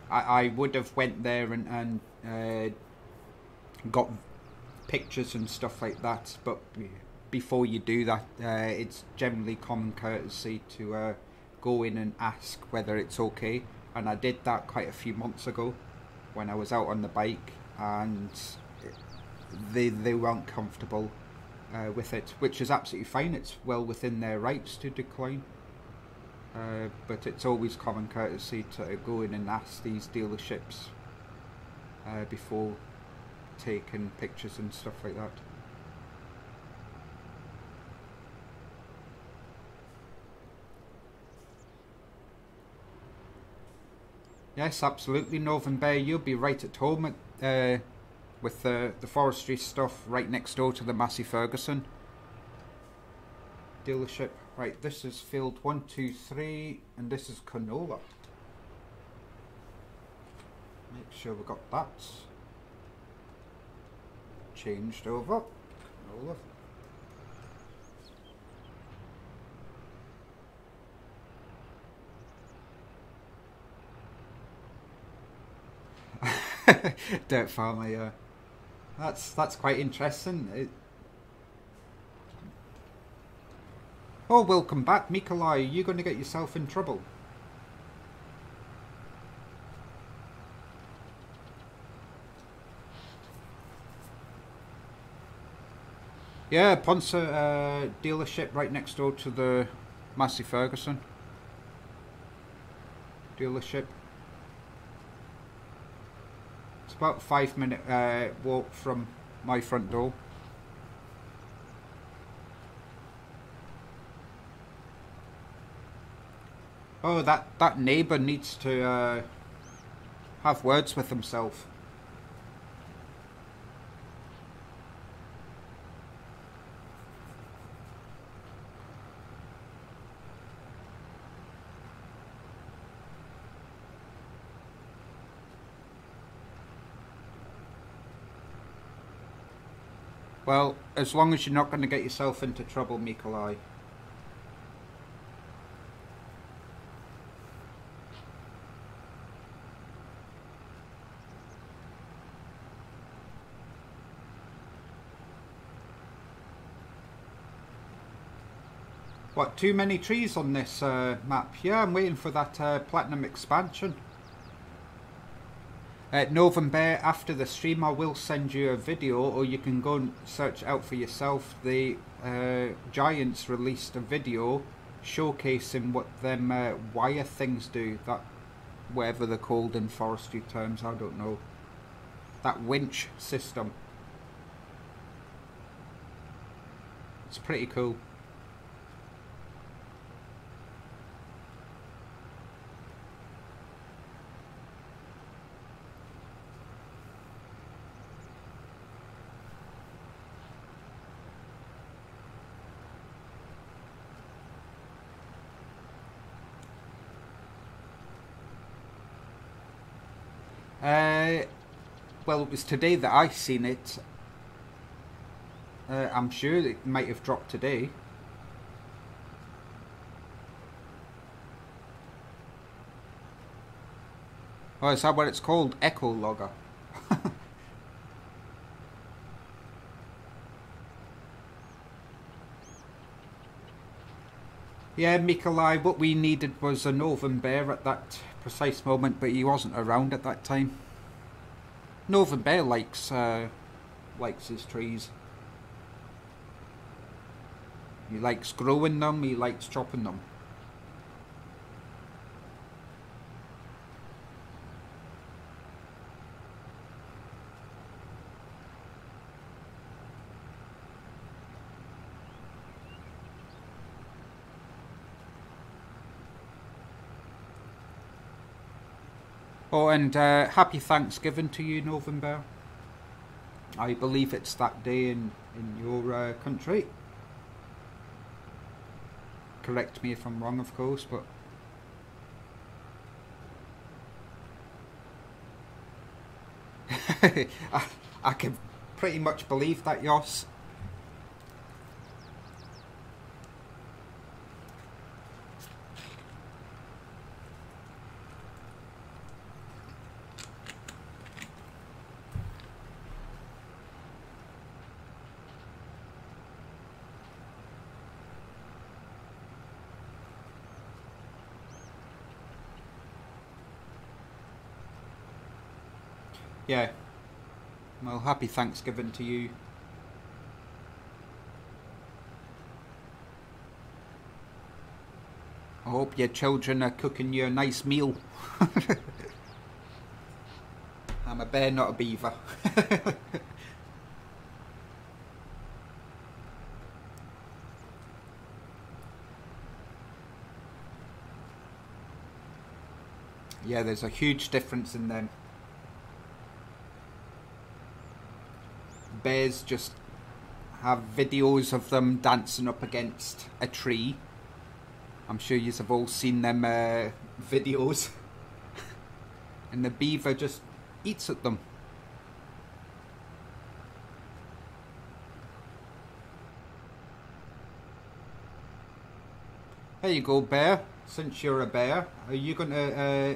I, I would have went there and, and uh, got pictures and stuff like that, but before you do that, uh, it's generally common courtesy to uh, go in and ask whether it's okay. And I did that quite a few months ago when I was out on the bike, and they they weren't comfortable uh, with it, which is absolutely fine. It's well within their rights to decline. Uh, but it's always common courtesy to go in and ask these dealerships uh, before taking pictures and stuff like that. Yes, absolutely, Northern Bear. You'll be right at home at, uh, with the, the forestry stuff right next door to the Massey Ferguson dealership. Right, this is field 123 and this is canola. Make sure we got that changed over. Canola. [LAUGHS] Dirt farmer, yeah. That's that's quite interesting. It... Oh, welcome back, Mikolai. You're going to get yourself in trouble. Yeah, Ponsse uh, dealership right next door to the Massey Ferguson dealership about five minute uh, walk from my front door. Oh, that, that neighbour needs to uh, have words with himself. Well, as long as you're not going to get yourself into trouble, Mikolai. What, too many trees on this uh, map? Yeah, I'm waiting for that uh, platinum expansion. Uh, Northern Bear, after the stream I will send you a video or you can go and search out for yourself. The uh, Giants released a video showcasing what them uh, wire things do, that whatever they're called in forestry terms, I don't know. That winch system. It's pretty cool. Uh, well, it was today that I seen it. Uh, I'm sure it might have dropped today. Oh, is that what it's called? Echo logger. [LAUGHS] yeah, Mikolai, what we needed was a Northern Bear at that precise moment, but he wasn't around at that time. Northern Bear likes uh, likes his trees. He likes growing them. He likes chopping them. Oh, and uh, happy Thanksgiving to you, Northern Bear. I believe it's that day in, in your uh, country. correct me if I'm wrong, of course, but. [LAUGHS] I, I can pretty much believe that, Yoss. Yeah. Well, happy Thanksgiving to you. I hope your children are cooking you a nice meal. [LAUGHS] I'm a bear, not a beaver. [LAUGHS] yeah, there's a huge difference in them. Bears just have videos of them dancing up against a tree. I'm sure you have all seen them uh, videos. [LAUGHS] and the beaver just eats at them. There you go, bear. Since you're a bear, are you going to uh,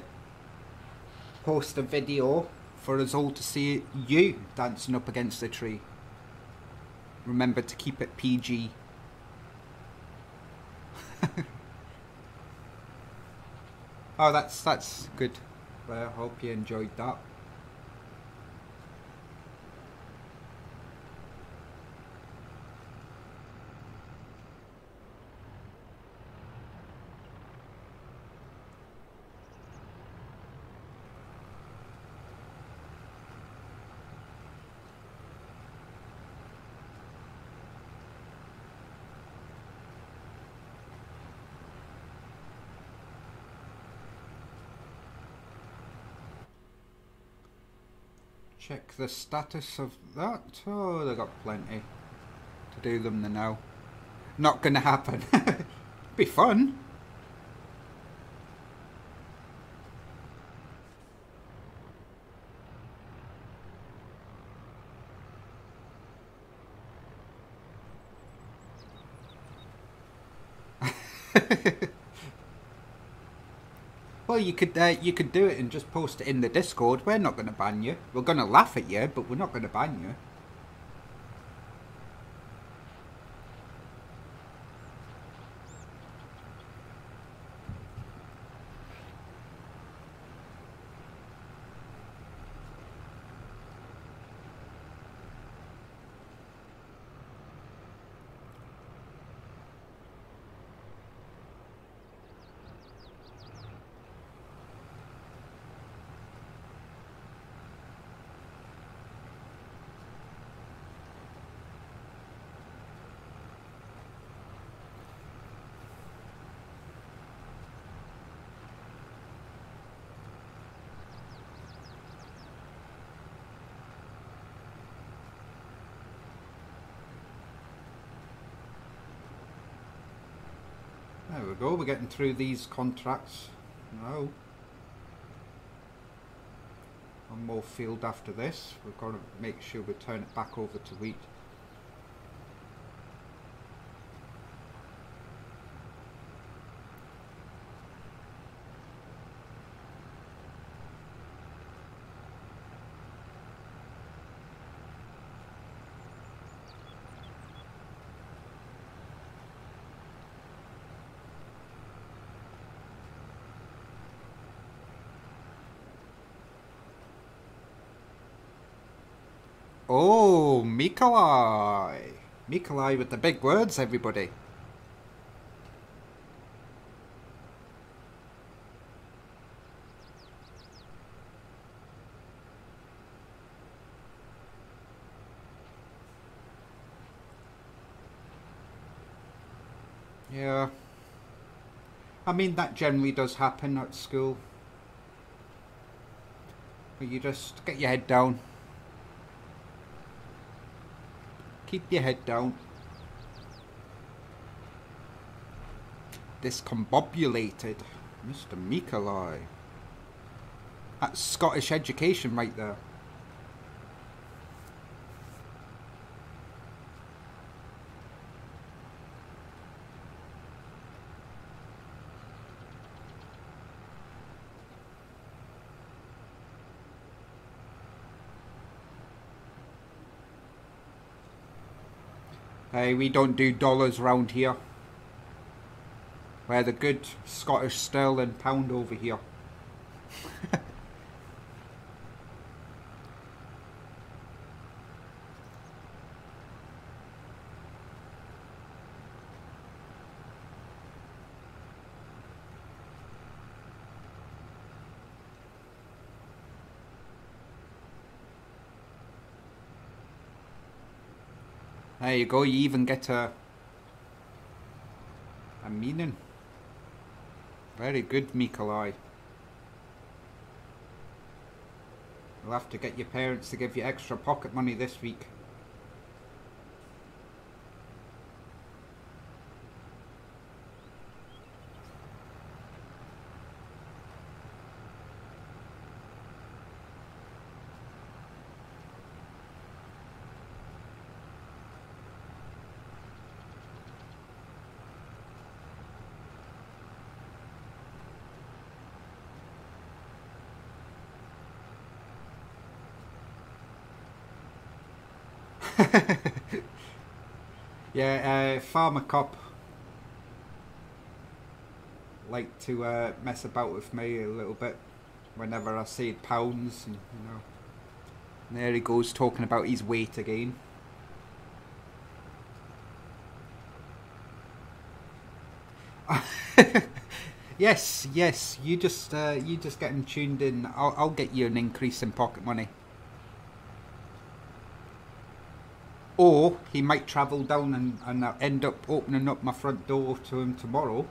post a video for us all to see you dancing up against the tree. Remember to keep it PG. [LAUGHS] oh, that's that's good. Well, I hope you enjoyed that. Check the status of that. Oh, they got plenty to do them now. Not gonna happen. [LAUGHS] Be fun. You could uh, you could do it and just post it in the Discord. We're not going to ban you. We're going to laugh at you, but we're not going to ban you. Getting through these contracts now. One more field after this. We've got to make sure we turn it back over to wheat. Oh, Mikolai. Mikolai with the big words, everybody. Yeah. I mean, that generally does happen at school. But you just get your head down. Keep your head down. discombobulated. Mr. Mikolai. That's Scottish education right there. Hey, we don't do dollars round here. We're the good Scottish sterling pound over here. [LAUGHS] There you go, you even get a a meaning. Very good, Mikolai. You'll have to get your parents to give you extra pocket money this week. [LAUGHS] yeah, uh, Farmer Cop like to uh, mess about with me a little bit whenever I say pounds, and, you know. And there he goes talking about his weight again. [LAUGHS] yes, yes. You just uh, you just getting tuned in. I'll I'll get you an increase in pocket money. Or he might travel down and, and I'll end up opening up my front door to him tomorrow.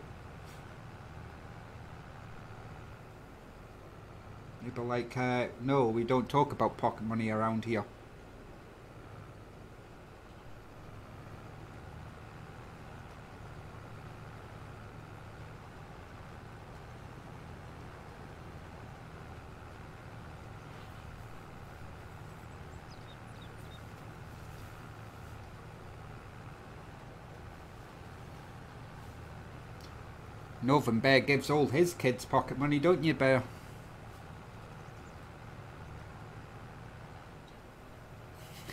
He'll be like, uh, no, we don't talk about pocket money around here. Northern Bear gives all his kids pocket money, don't you, Bear?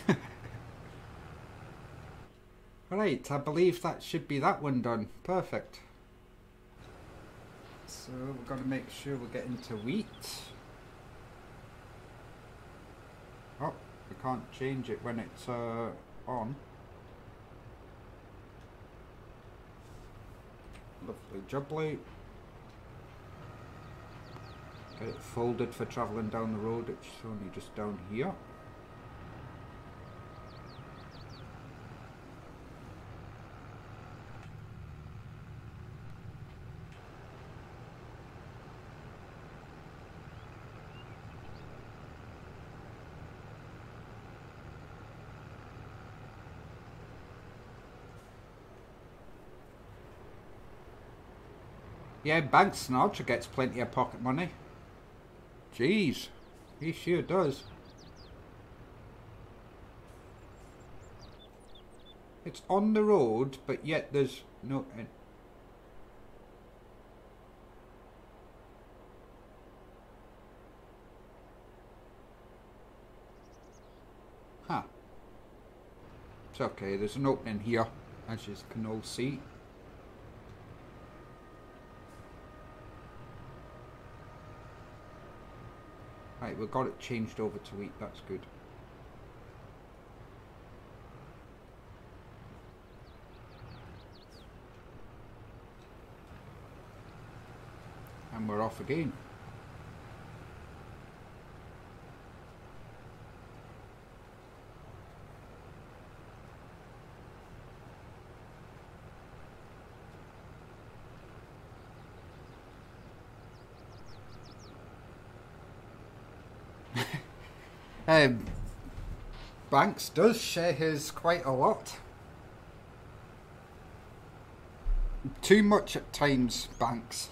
[LAUGHS] right, I believe that should be that one done. Perfect. So we've got to make sure we get into wheat. Oh, we can't change it when it's uh, on. Lovely jubbly. Get it folded for travelling down the road, it's only just down here. Yeah, Bank Sinatra gets plenty of pocket money. Jeez, he sure does. It's on the road, but yet there's no... Huh. It's okay, there's an opening here, as you can all see. Right, we've got it changed over to wheat, that's good. And we're off again. Um, Banks does share his quite a lot. Too much at times, Banks.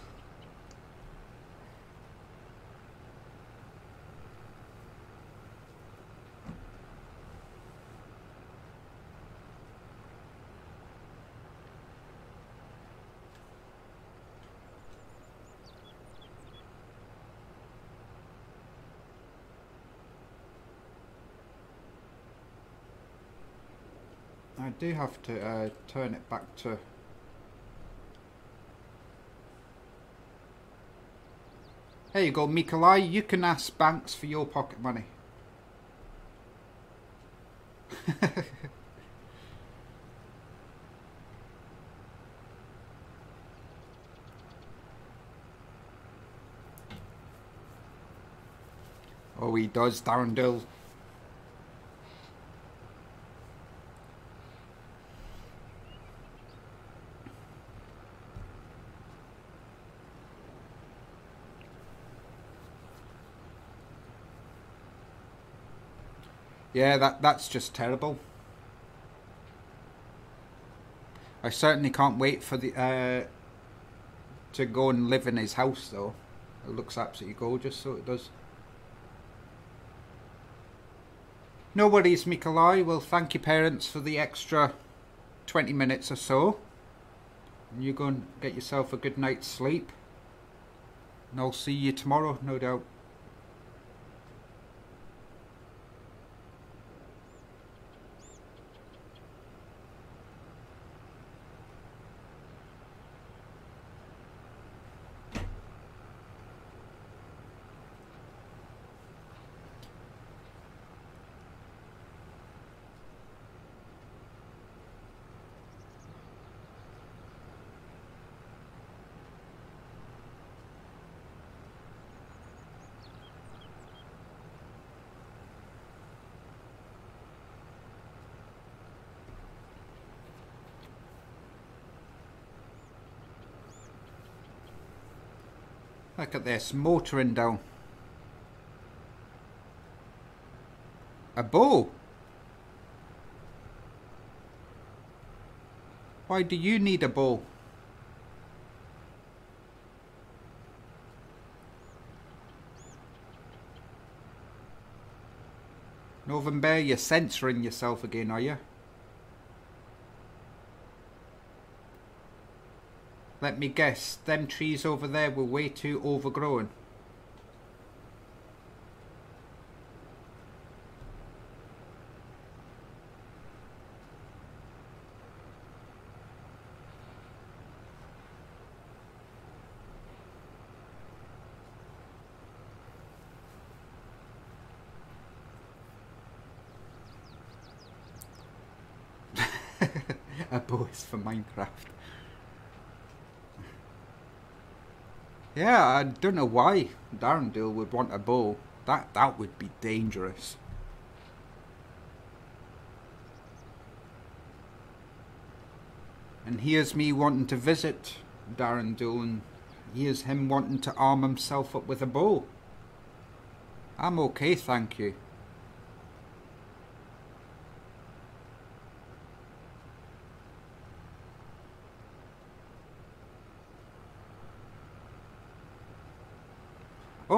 I do have to uh, turn it back to There you go, Mikolai. You can ask banks for your pocket money. [LAUGHS] oh, he does, Darren Yeah, that that's just terrible. I certainly can't wait for the uh, to go and live in his house though. It looks absolutely gorgeous, so it does. No worries, Mikolai. Well, thank your parents for the extra 20 minutes or so. And you go and get yourself a good night's sleep. And I'll see you tomorrow, no doubt. Look at this, motoring down. A bow? Why do you need a bow? Northern Bear, you're censoring yourself again, are you? Let me guess, them trees over there were way too overgrown. [LAUGHS] a bow is for Minecraft. Yeah, I don't know why Darrendale would want a bow. That that would be dangerous. And here's me wanting to visit Darrendale and here's him wanting to arm himself up with a bow. I'm okay, thank you.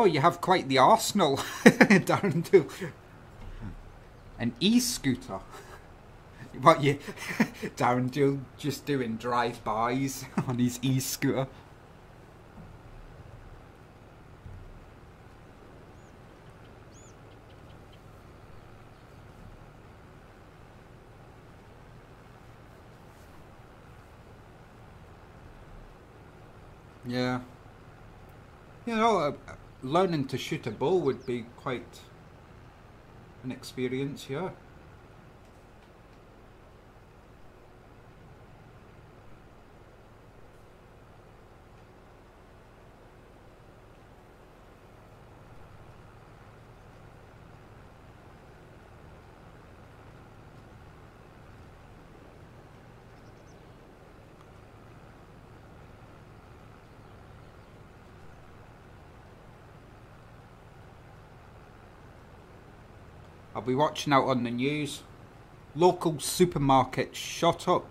You have quite the arsenal, [LAUGHS] Darren An e-scooter. What you, [LAUGHS] Darren Dill just doing drive-bys [LAUGHS] on his e-scooter. Yeah. You know, uh, learning to shoot a bow would be quite an experience, yeah. Be watching out on the news. Local supermarket shot up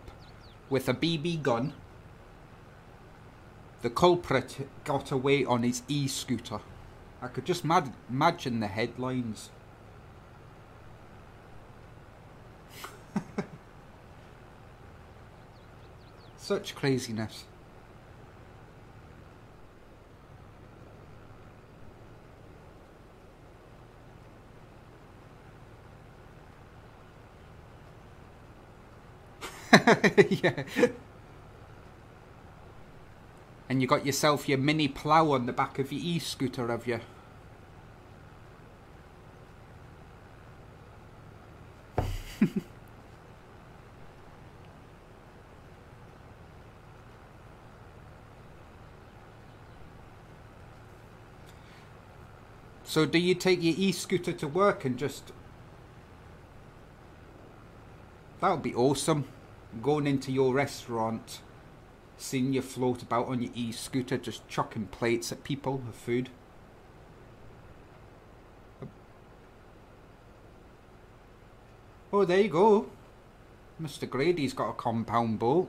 with a BB gun the culprit got away on his e-scooter. I could just imagine the headlines. [LAUGHS] Such craziness. [LAUGHS] yeah. And you got yourself your mini plough on the back of your e-scooter, have you? [LAUGHS] so do you take your e-scooter to work and just... That would be awesome. Going into your restaurant Seeing you float about on your e-scooter just chucking plates at people of food. Oh, there you go. Mr. Grady's got a compound bow.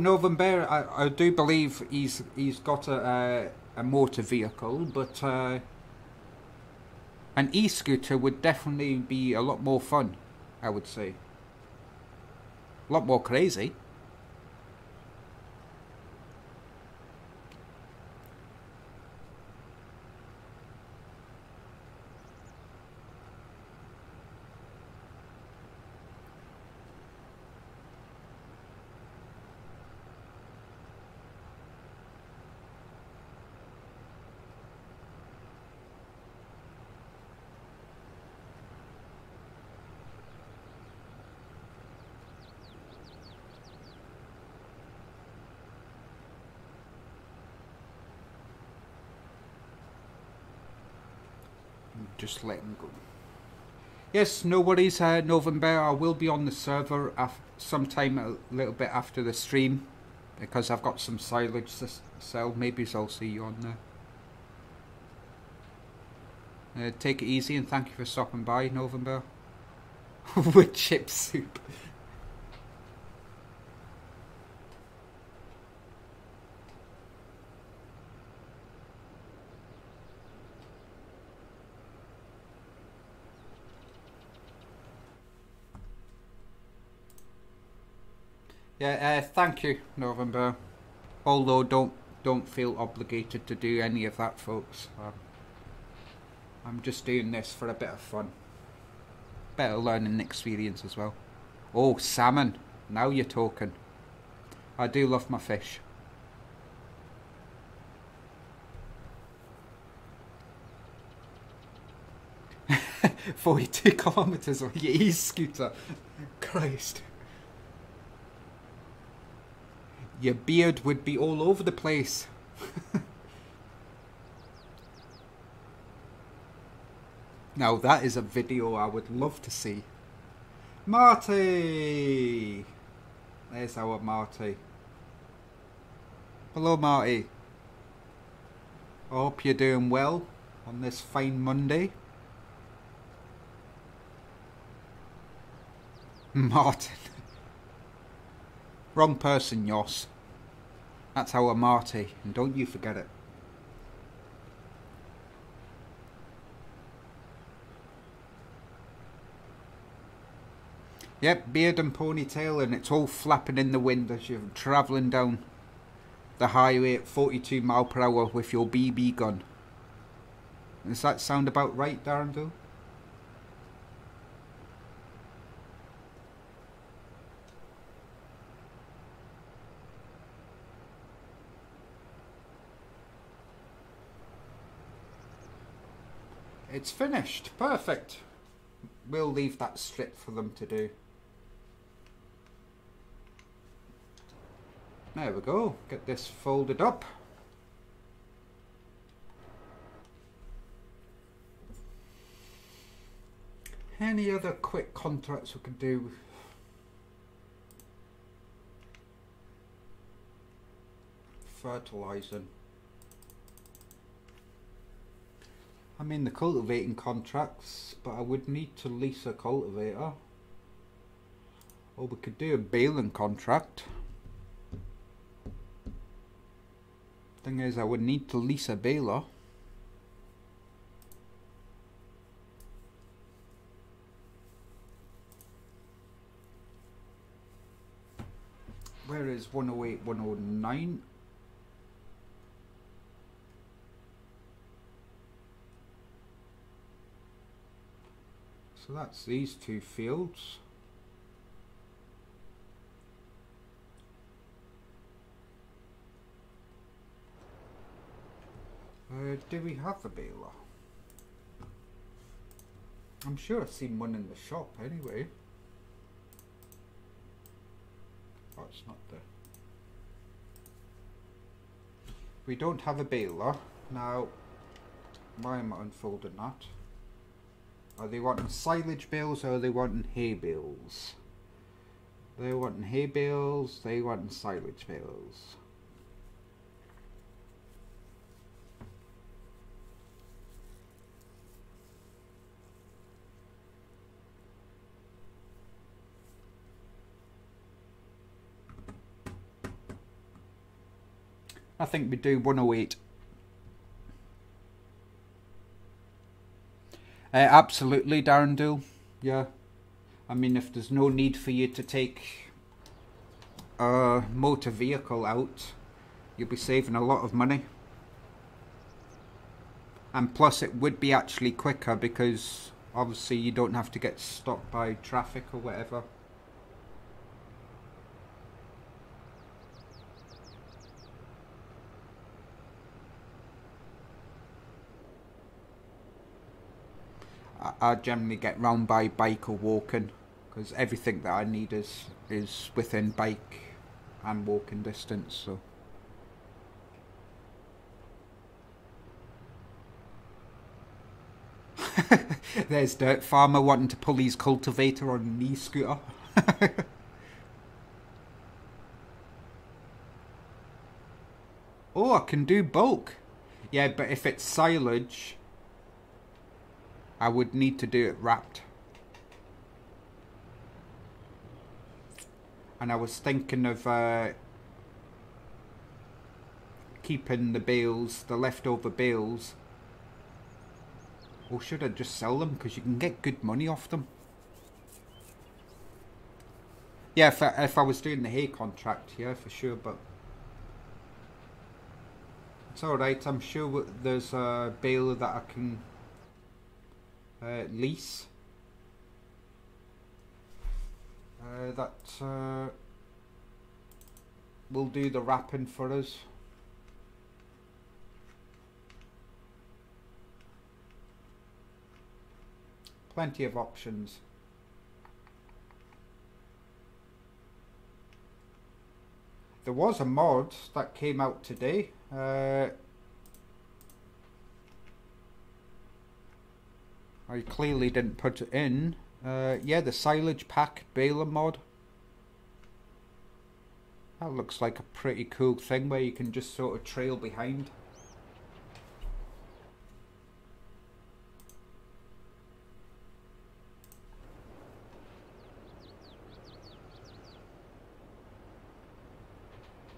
Northern Bear, I, I do believe he's he's got a, uh, a motor vehicle, but uh, an e-scooter would definitely be a lot more fun, I would say. A lot more crazy. Just letting go. Yes, no worries, uh, November. I will be on the server sometime a little bit after the stream because I've got some silage to sell. Maybe I'll see you on there. Uh, take it easy and thank you for stopping by, November. [LAUGHS] With chip soup. Yeah, uh, thank you, November. Although don't don't feel obligated to do any of that, folks. Uh, I'm just doing this for a bit of fun. Better learning experience as well. Oh, salmon. Now you're talking. I do love my fish. [LAUGHS] Forty-two kilometers on [LAUGHS] your e-scooter. Christ your beard would be all over the place. [LAUGHS] now that is a video I would love to see. Marty! There's our Marty. Hello Marty. I hope you're doing well on this fine Monday. [LAUGHS] Martin. Wrong person, Yoss. That's our Marty, and don't you forget it. Yep, beard and ponytail, and it's all flapping in the wind as you're travelling down the highway at 42 mile per hour with your BB gun. Does that sound about right, Darren It's finished. Perfect. We'll leave that strip for them to do. There we go. Get this folded up. Any other quick contracts we could do? Fertilizing. I mean the cultivating contracts, but I would need to lease a cultivator. Or we could do a baling contract. Thing is, I would need to lease a baler. Where is 108, 109? So that's these two fields. Uh, do we have a baler? I'm sure I've seen one in the shop anyway. Oh, it's not there. We don't have a baler. Now, why am I unfolding that? Are they wanting silage bales or are they wanting hay bales? They wanting hay bales, they wanting silage bales. I think we do 108. Uh, absolutely, Darren Dool. Yeah. I mean, if there's no need for you to take a motor vehicle out, you'll be saving a lot of money. And plus, it would be actually quicker because obviously you don't have to get stopped by traffic or whatever. I, generally get round by bike or walking because everything that I need is is within bike and walking distance. So. [LAUGHS] There's Dirt Farmer wanting to pull his cultivator on an e-scooter. [LAUGHS] oh, I can do bulk. Yeah, but if it's silage, I would need to do it wrapped. And I was thinking of uh, keeping the bales, the leftover bales. Or should I just sell them? Because you can get good money off them. Yeah, if I, if I was doing the hay contract, yeah, for sure, but... It's alright, I'm sure there's a bale that I can uh, lease uh, that uh, will do the wrapping for us. Plenty of options. There was a mod that came out today. Uh, I clearly didn't put it in. Uh, yeah, the silage pack baler mod. That looks like a pretty cool thing where you can just sort of trail behind.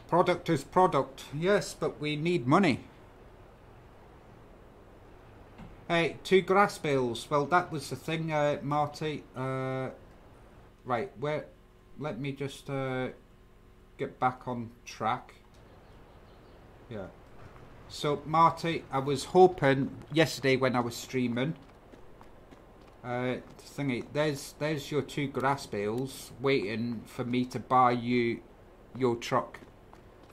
Product is product, yes, but we need money. Hey, two grass bales. Well, that was the thing, uh, Marty. Uh, right, where? Let me just uh, get back on track. Yeah. So, Marty, I was hoping yesterday when I was streaming. Uh, thingy, there's there's your two grass bales waiting for me to buy you your truck.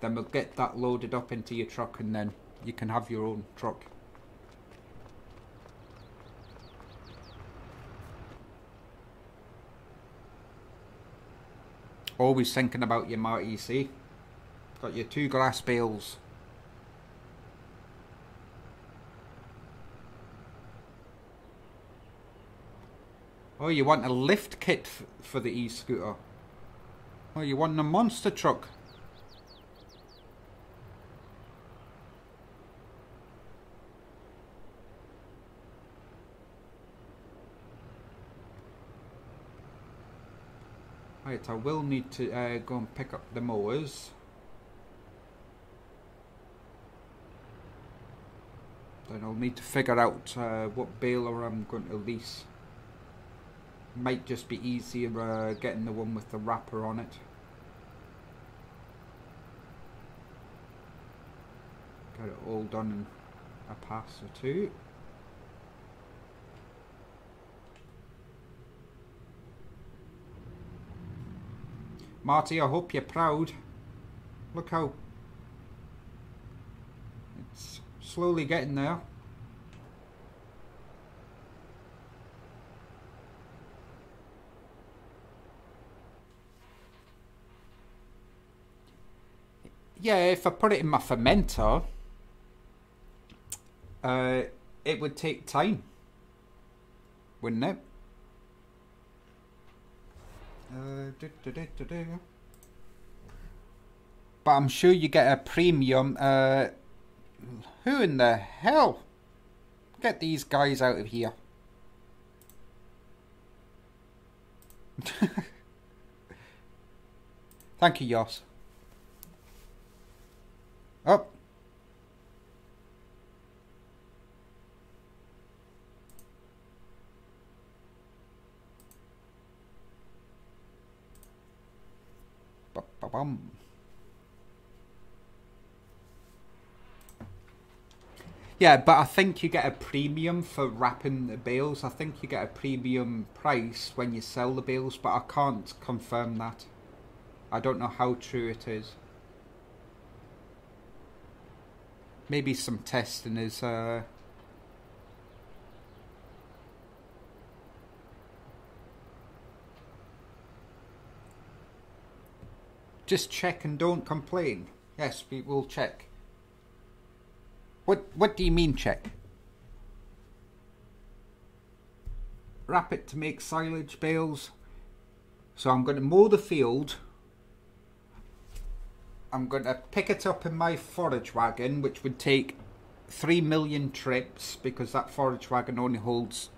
Then we'll get that loaded up into your truck, and then you can have your own truck. Always thinking about your Marty, see? Got your two grass bales. Oh, you want a lift kit for the e-scooter? Oh, you want a monster truck? Right, I will need to uh, go and pick up the mowers. Then I'll need to figure out uh, what baler I'm going to lease. Might just be easier uh, getting the one with the wrapper on it. Get it all done in a pass or two. Marty, I hope you're proud. Look how it's slowly getting there. Yeah, if I put it in my fermenter, uh, it would take time, wouldn't it? But I'm sure you get a premium. Uh, who in the hell? Get these guys out of here. [LAUGHS] Thank you, Yoss. Oh. Yeah, but I think you get a premium for wrapping the bales. I think you get a premium price when you sell the bales, but I can't confirm that. I don't know how true it is. Maybe some testing is uh, Just check and don't complain. Yes, we will check. What what do you mean check? Wrap it to make silage bales. So I'm going to mow the field. I'm going to pick it up in my forage wagon, which would take 3 million trips because that forage wagon only holds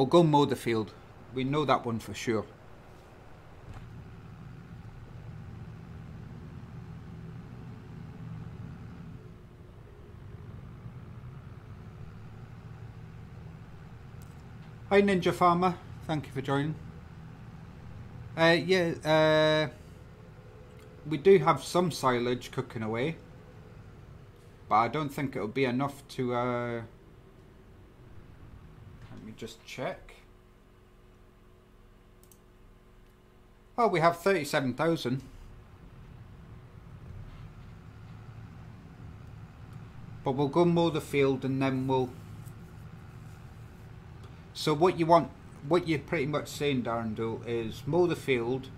We'll go mow the field. We know that one for sure. Hi Ninja Farmer, thank you for joining. Uh, yeah, uh, we do have some silage cooking away, but I don't think it'll be enough to uh, just check. Oh, we have 37,000. But we'll go mow the field and then we'll... So what you want, what you're pretty much saying, Darndle, is mow the field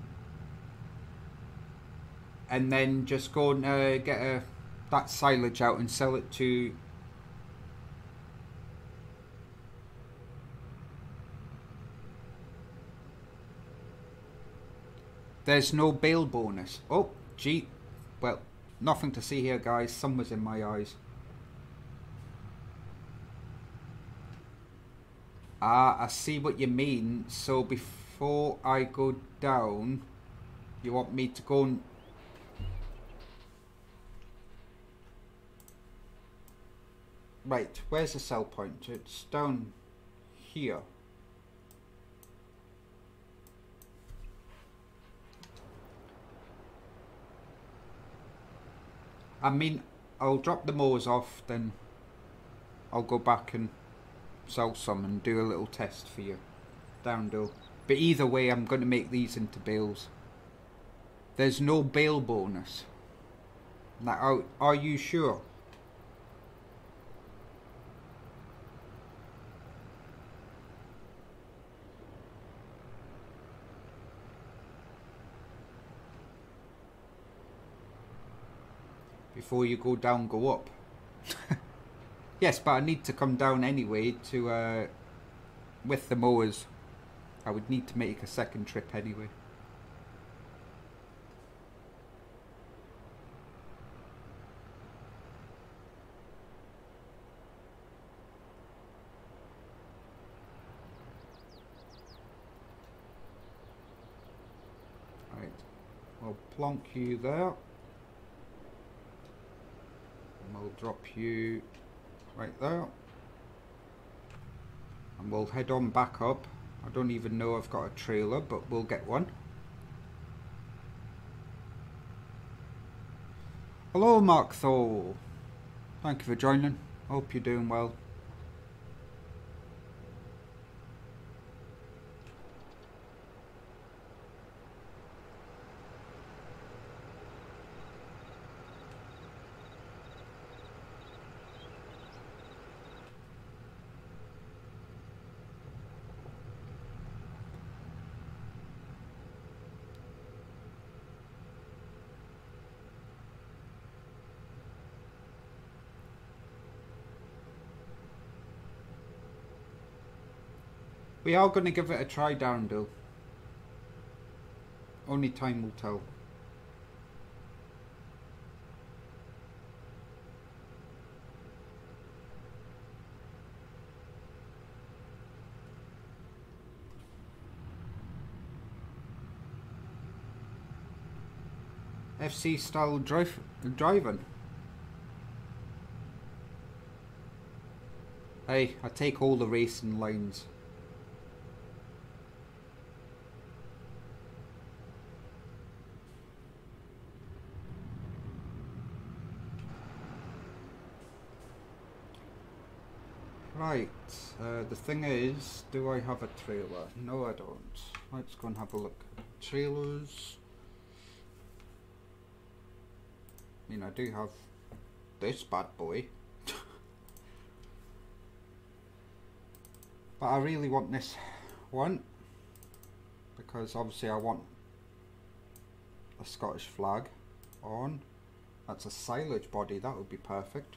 and then just go and uh, get a, that silage out and sell it to There's no bale bonus. Oh, gee. Well, nothing to see here, guys. Sun was in my eyes. Ah, I see what you mean. So before I go down, you want me to go and... Right, where's the sell point? It's down here. I mean, I'll drop the mowers off, then I'll go back and sell some and do a little test for you. Downhill. But either way, I'm going to make these into bales. There's no bale bonus. Now, are, are you sure? Before you go down, go up. [LAUGHS] Yes, but I need to come down anyway to uh, with the mowers. I would need to make a second trip anyway. Right, I'll plonk you there. And we'll drop you right there. And we'll head on back up. I don't even know I've got a trailer, but we'll get one. Hello Mark Thor. Thank you for joining. Hope you're doing well. We are going to give it a try down, though. Only time will tell. FC style drive driving. Hey, I take all the racing lines. Right, uh, the thing is, do I have a trailer? No I don't. Let's go and have a look. Trailers. I mean, I do have this bad boy. [LAUGHS] but I really want this one. Because obviously I want a Scottish flag on. That's a silage body, that would be perfect.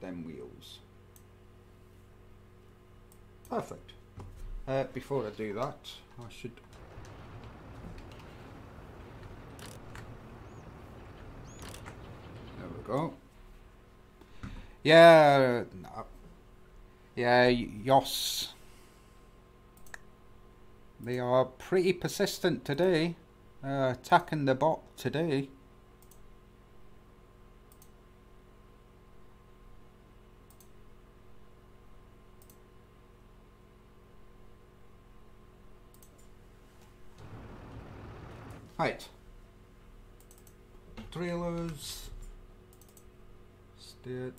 Them wheels. Perfect. Uh, before I do that, I should... There we go. Yeah, yeah, Yos. They are pretty persistent today. Uh, attacking the bot today. Right. Trailers. State.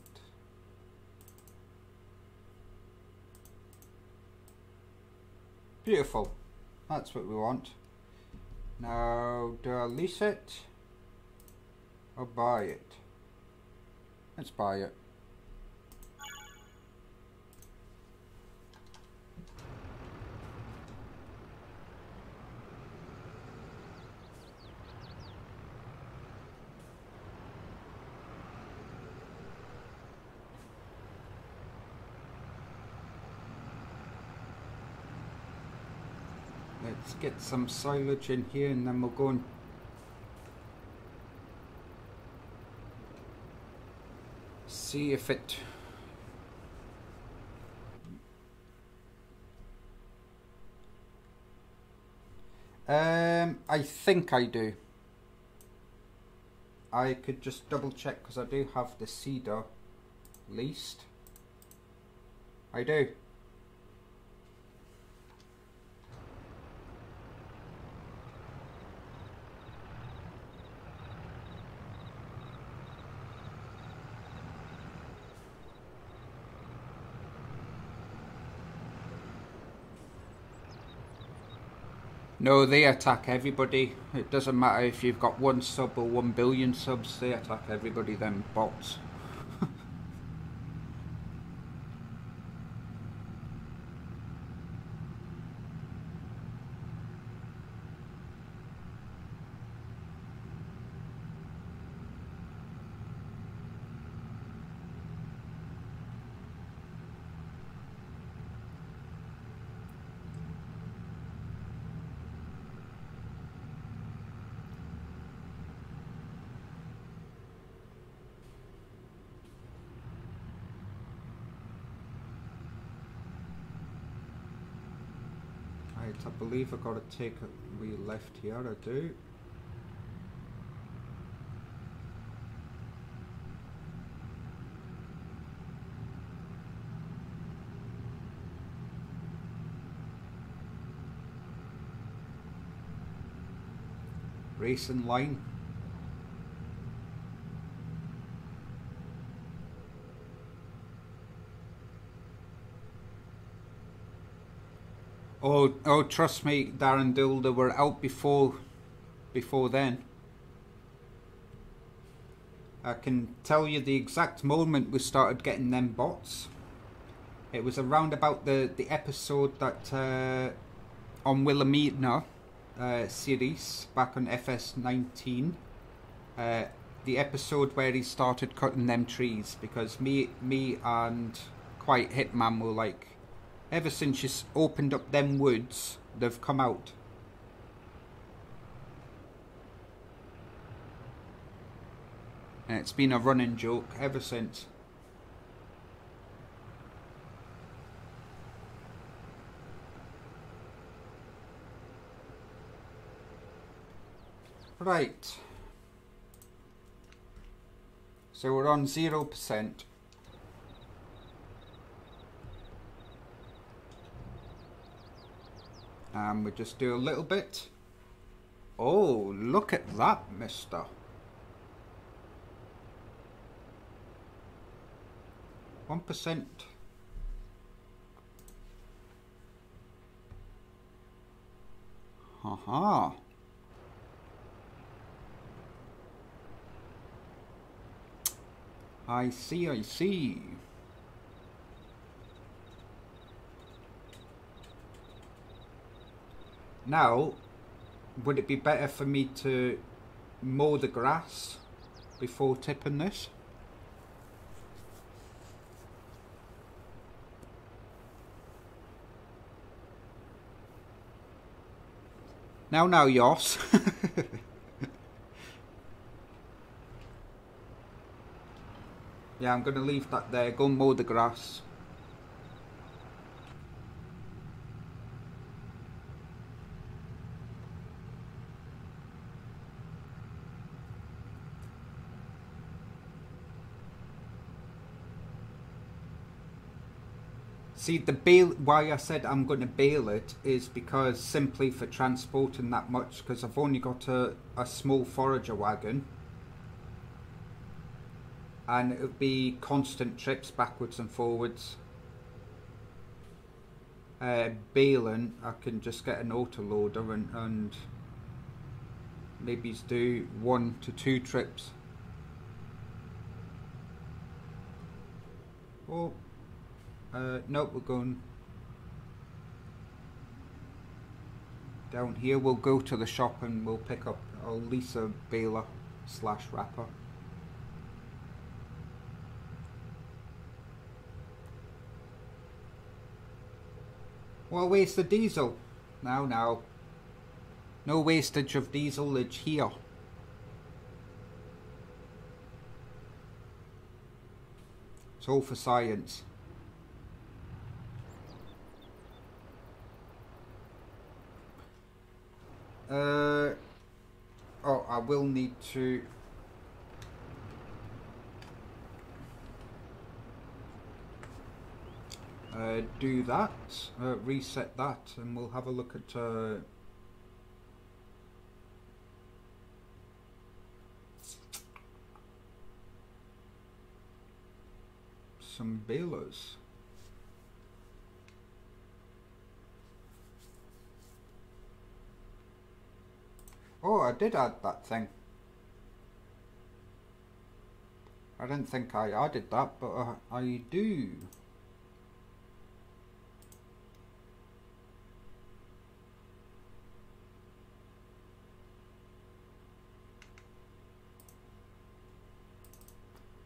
Beautiful. That's what we want. Now, do I lease it? Or buy it? Let's buy it. Let's get some silage in here and then we'll go and see if it Um, I think I do. I could just double check because I do have the seeder leased. I do. No, they attack everybody. It doesn't matter if you've got one sub or one billion subs, they attack everybody, them bots. Right, I believe I've got to take a wee left here, I do. Racing line. Oh, oh, trust me, Darren Dilder, we're out before, before then. I can tell you the exact moment we started getting them bots. It was around about the, the episode that uh, on Wilhelmina uh, series back on FS19. Uh, the episode where he started cutting them trees because me, me and Quite Hitman were like, ever since she's opened up them woods, they've come out. And it's been a running joke ever since. Right. So we're on 0%. And we just do a little bit. Oh, look at that, mister. One percent. Haha. I see, I see. Now, would it be better for me to mow the grass before tipping this? Now, now, Yoss. [LAUGHS] yeah, I'm going to leave that there. Go mow the grass. See, the bale, why I said I'm going to bale it is because simply for transporting that much, because I've only got a, a small forager wagon. And it would be constant trips backwards and forwards. Uh, baling, I can just get an autoloader and, and maybe do one to two trips. Oh. Uh, nope, we're going down here. We'll go to the shop and we'll pick up a Lisa baler slash wrapper. Well, waste the diesel. Now, now. No wastage of dieselage here. It's all for science. Uh, oh, I will need to... Uh, do that, uh, reset that, and we'll have a look at uh, some balers. Oh, I did add that thing. I didn't think I added that, but uh, I do.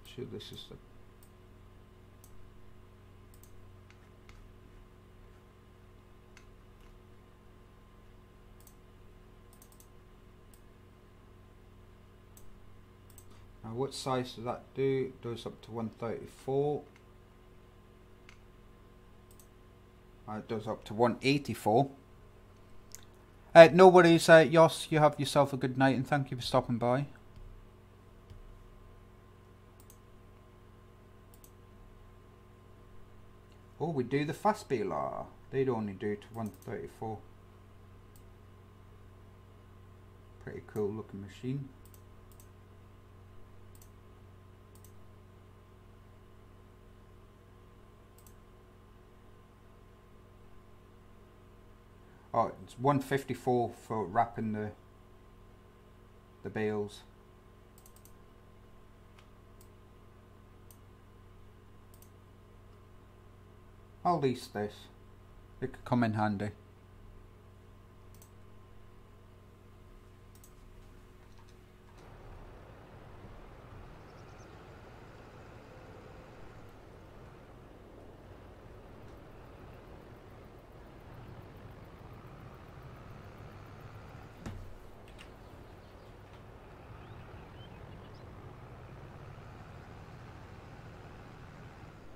Sure, this is the What size does that do? Does up to 134. Uh, it does up to 184. Uh, no worries, uh, Yoss. You have yourself a good night, and thank you for stopping by. Oh, we do the fast beeler. They'd only do to 134. Pretty cool looking machine. Oh, it's 154 for wrapping the the bales. I'll lease this. It could come in handy.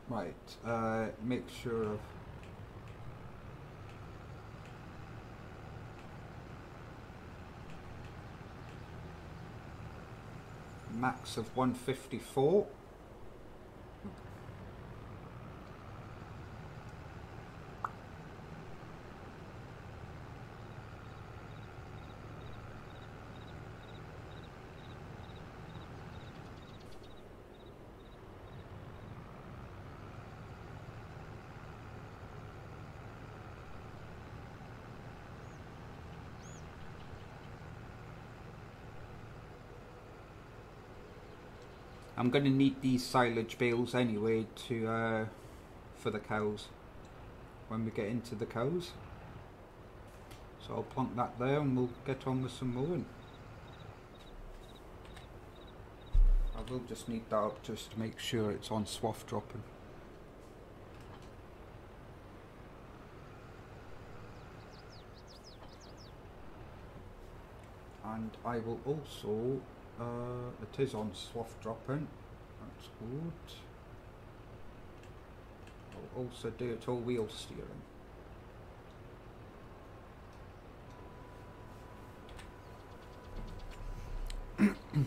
Right, uh, make sure of max of 154 I'm going to need these silage bales anyway to uh, for the cows when we get into the cows. So I'll plonk that there and we'll get on with some mowing. I will just need that up just to make sure it's on swath dropping. And I will also uh, it is on swath dropping. That's good. I'll also do it all wheel steering. [COUGHS]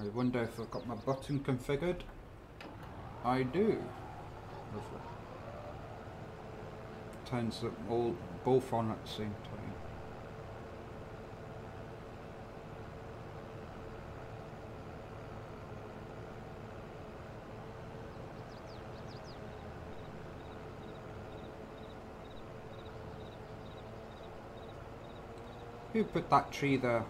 I wonder if I've got my button configured. I do. Lovely. Turns them all both on at the same time. Who put that tree there?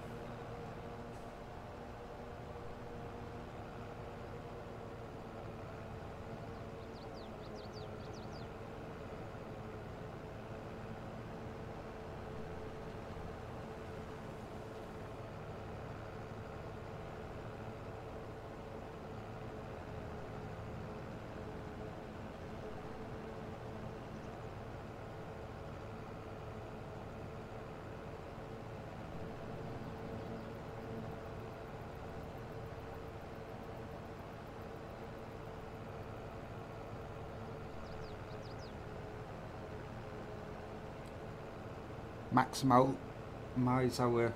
Maximize our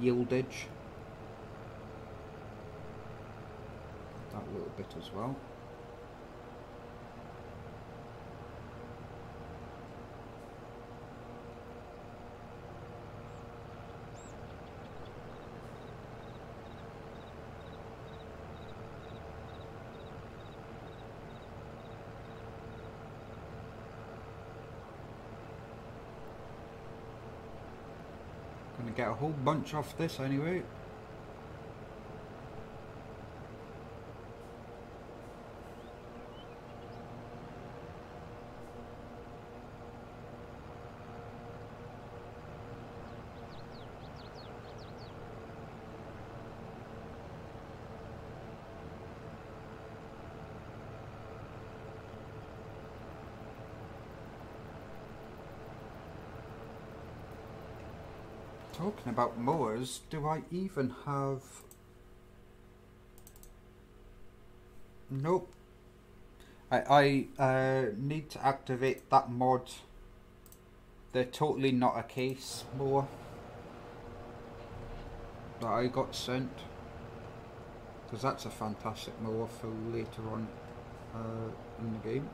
yieldage. That little bit as well. get a whole bunch off this anyway. About mowers, do I even have... Nope. I, I uh, need to activate that mod. They're totally not a case mower that I got sent. Because that's a fantastic mower for later on uh, in the game.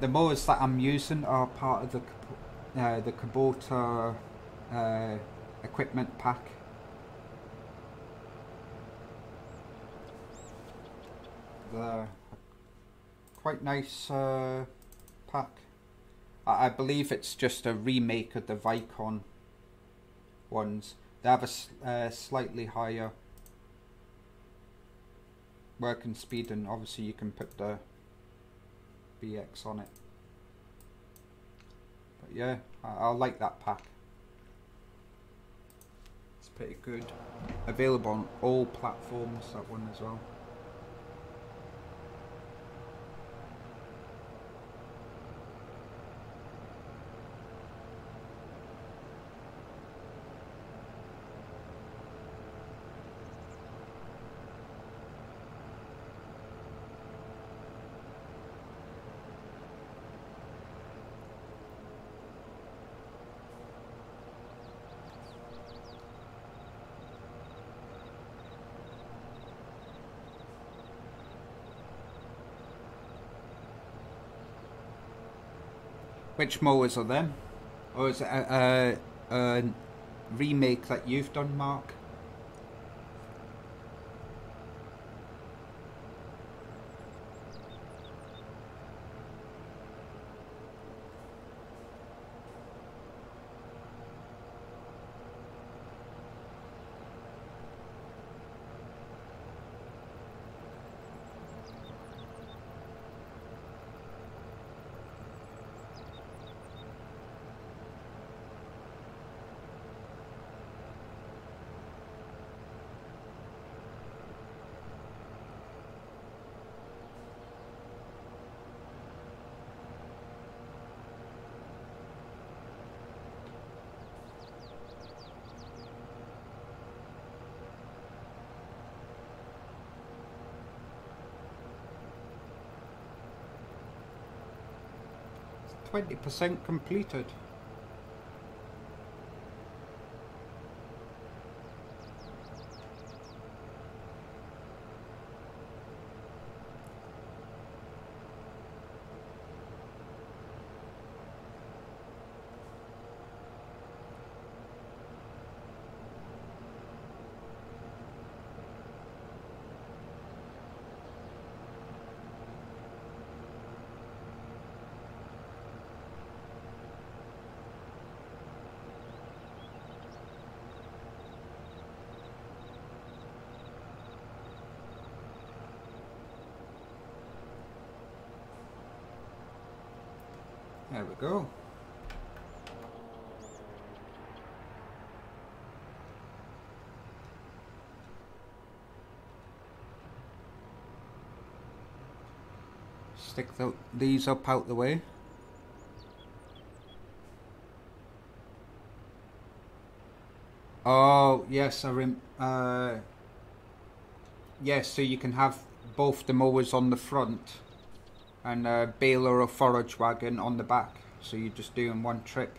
The mowers that I'm using are part of the uh, the Kubota uh, equipment pack. The quite nice uh, pack. I, I believe it's just a remake of the Vicon ones. They have a uh, slightly higher working speed and obviously you can put the BX on it. But yeah, I, I like that pack. It's pretty good. Available on all platforms, that one as well. 'Which mowers are them? Or is it a, a, a remake that you've done, Mark? Twenty percent completed. There we go. Stick the, these up out the way. Oh, yes, I rem uh, yes, so you can have both the mowers on the front and a baler or forage wagon on the back. So you're just doing one trip.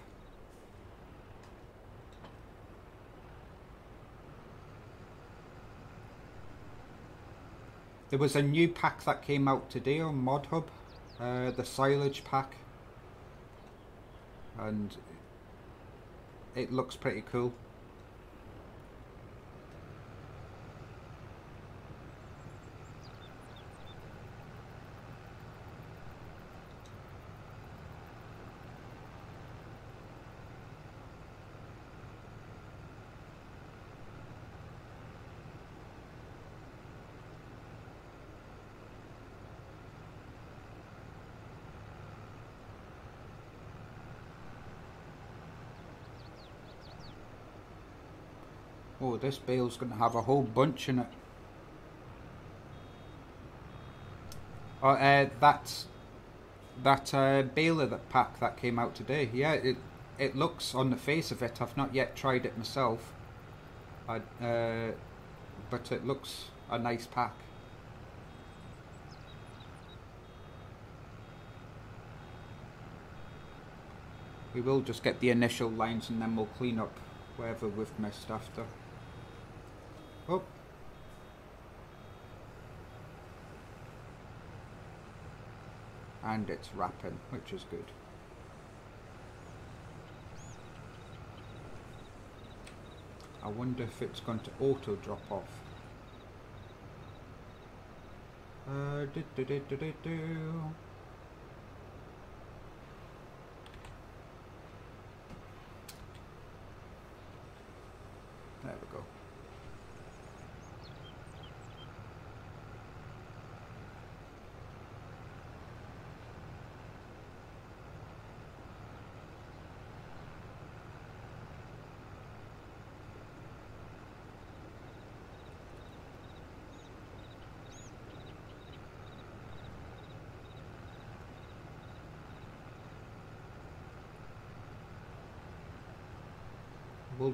There was a new pack that came out today on ModHub uh, the silage pack. And it looks pretty cool this bale's going to have a whole bunch in it. Oh, uh, that's that uh, baler that pack that came out today. Yeah, it it looks on the face of it. I've not yet tried it myself. I, uh, but it looks a nice pack. We will just get the initial lines and then we'll clean up wherever we've missed after. Oh. And it's wrapping, which is good. I wonder if it's going to auto drop off. Uh, do, do, do,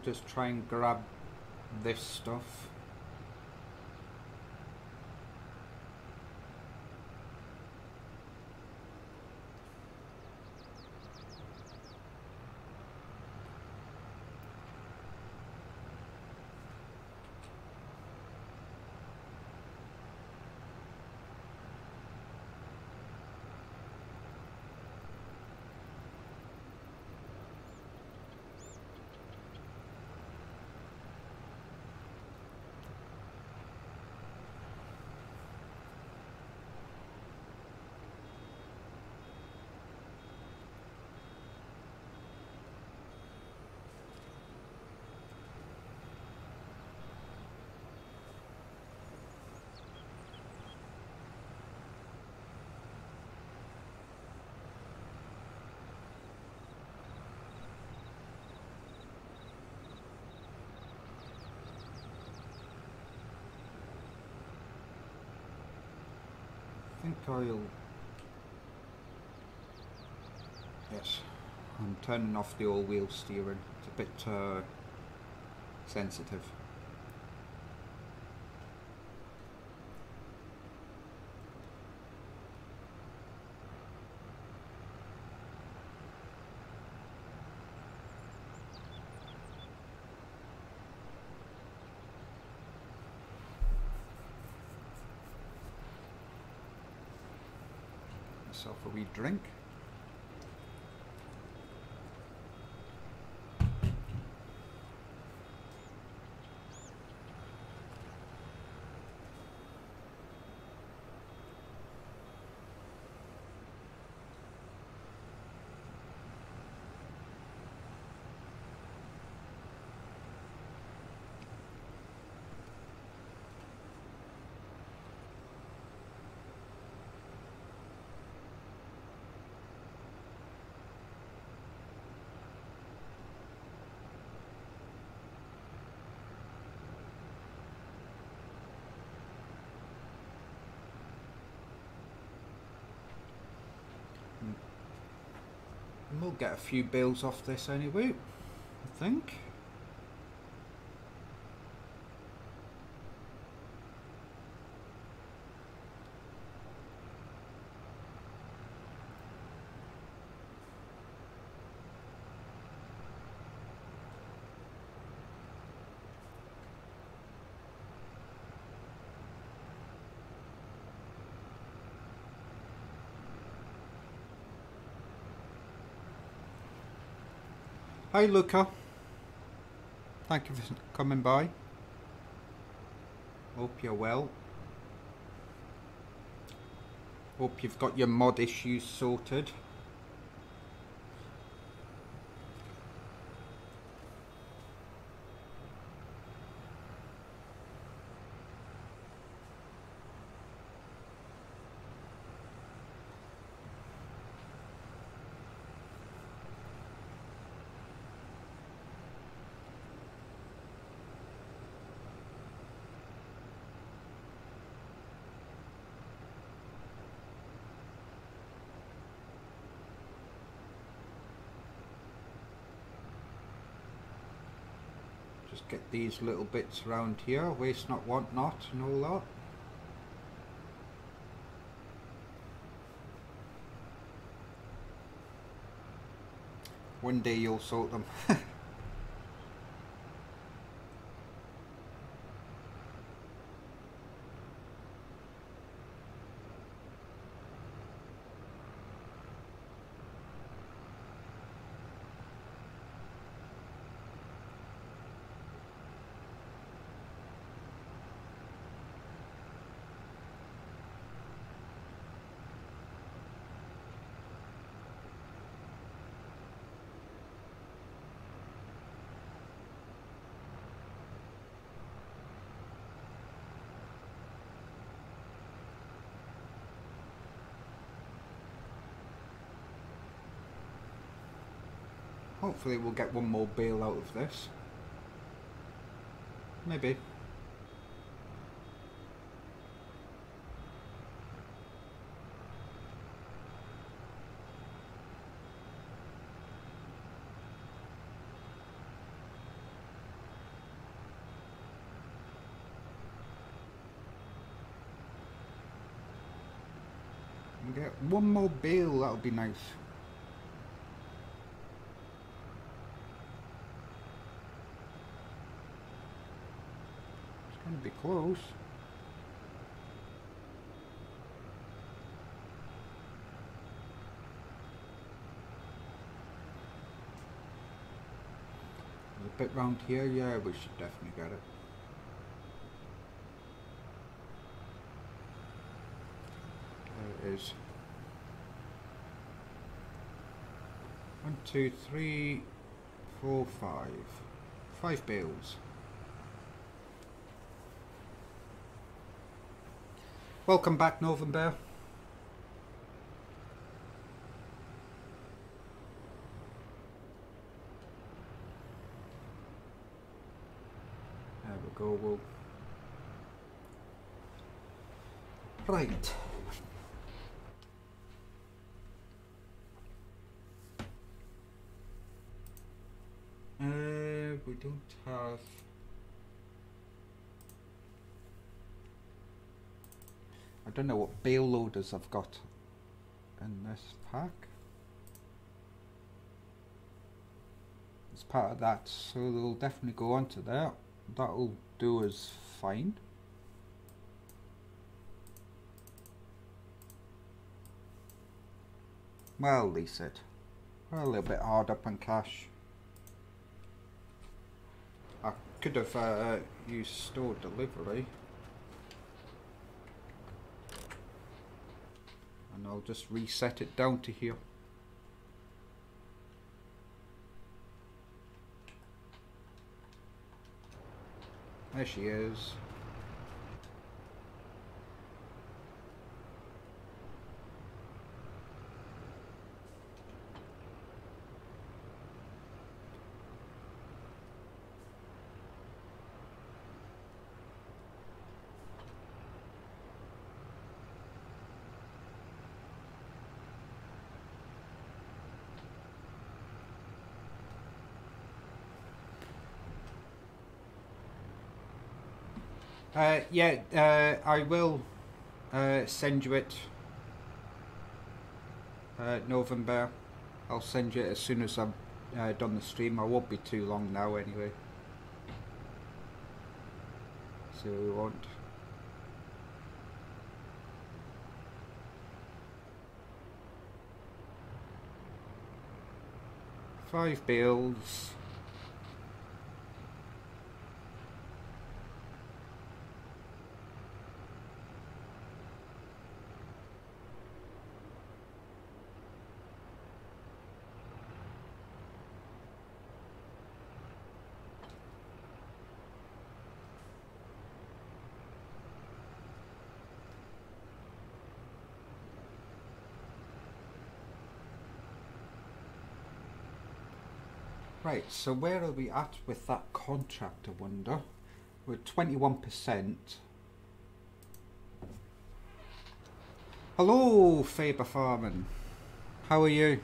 just try and grab this stuff. Think Yes, I'm turning off the all-wheel steering. It's a bit uh, sensitive. Myself a wee drink. We'll get a few bills off this anyway, I think. Hi Luca. Thank you for coming by. Hope you're well. Hope you've got your mod issues sorted. These little bits around here, waste not, want not, and all that. One day you'll sort them. [LAUGHS] Hopefully we'll get one more bale out of this. Maybe. One more bale, that would be nice. Gonna be close. A bit round here, yeah, we should definitely get it. There it is. One, two, three, four, five. Five bales. Welcome back, Northern Bear. There we go, we'll... Right. Uh, we don't have... I don't know what bale loaders I've got in this pack. It's part of that, so they'll definitely go onto there. That'll do us fine. Well, lease it. We're a little bit hard up on cash. I could have uh, used store delivery. and I'll just reset it down to here. There she is. Uh, yeah, uh, I will uh, send you it, uh, November. I'll send you it as soon as I've uh, done the stream. I won't be too long now anyway. So we won't. Five bills. Right, so where are we at with that contract, I wonder? We're 21%. Hello, Faber Farman. How are you?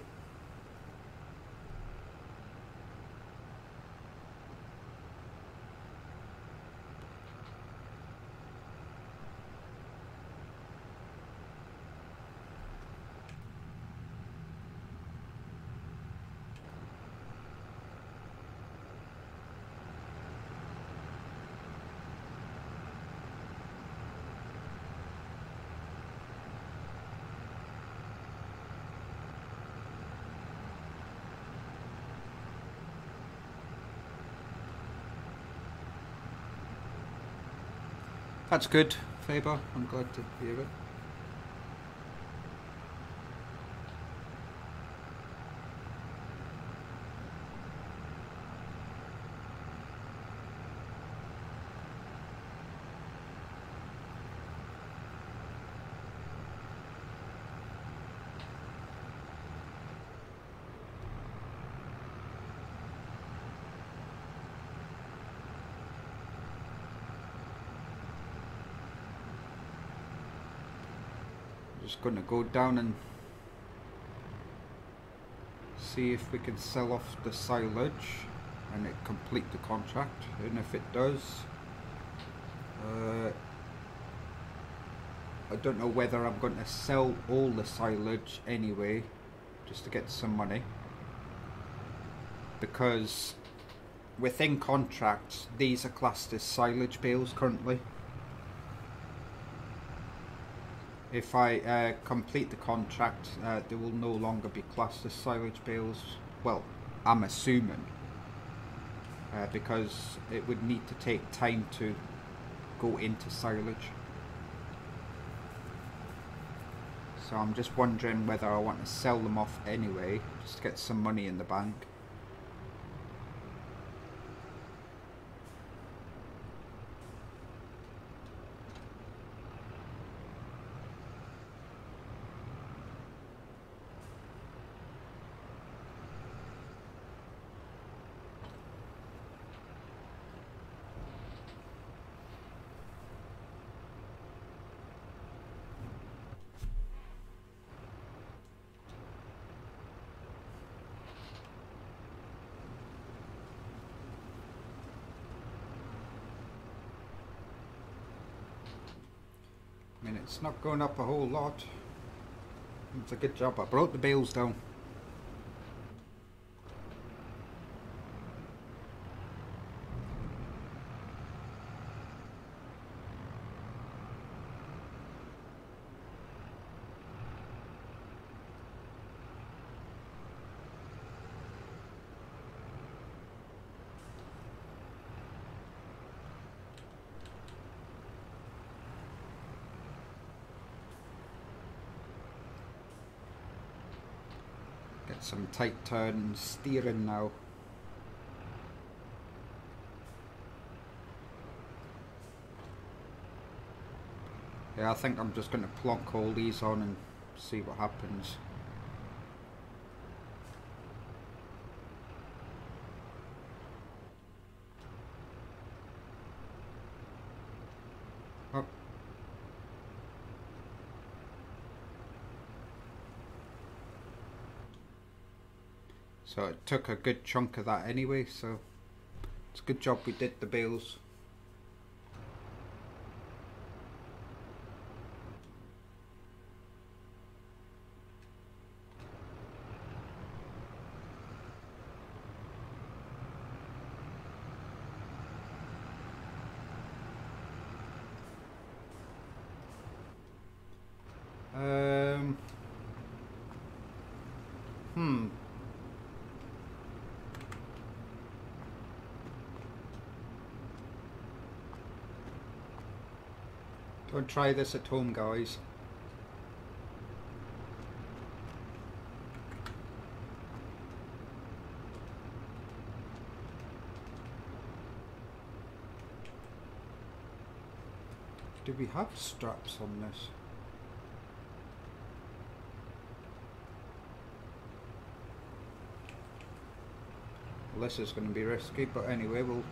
That's good, Faber. I'm glad to hear it. Going to go down and see if we can sell off the silage and it complete the contract. And if it does uh, I don't know whether I'm going to sell all the silage anyway just to get some money. Because within contracts these are classed as silage bales currently if I uh, complete the contract, uh, they will no longer be classed as silage bales. Well, I'm assuming. Uh, because it would need to take time to go into silage. So I'm just wondering whether I want to sell them off anyway, just to get some money in the bank. Mean, it's not going up a whole lot. It's a good job. I brought the bales down. Some tight turn steering now. Yeah, I think I'm just going to plonk all these on and see what happens. So it took a good chunk of that anyway, so it's a good job we did the bales. Um, hmm. Don't try this at home, guys. Do we have straps on this? Well, this is going to be risky, but anyway, we'll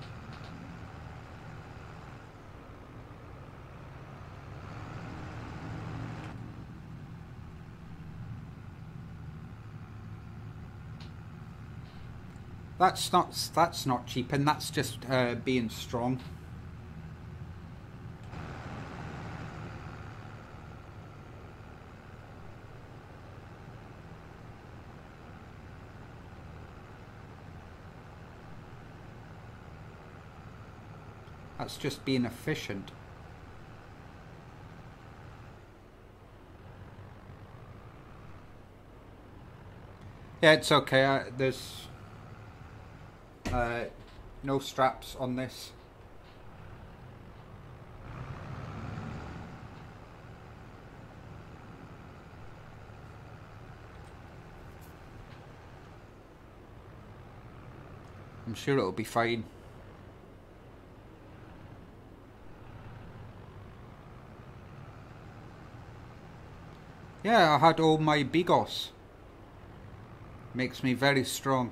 That's not that's not cheap, and that's just uh, being strong. That's just being efficient. Yeah, it's okay. I, there's uh, no straps on this. I'm sure it'll be fine. Yeah, I had all my bigos. Makes me very strong.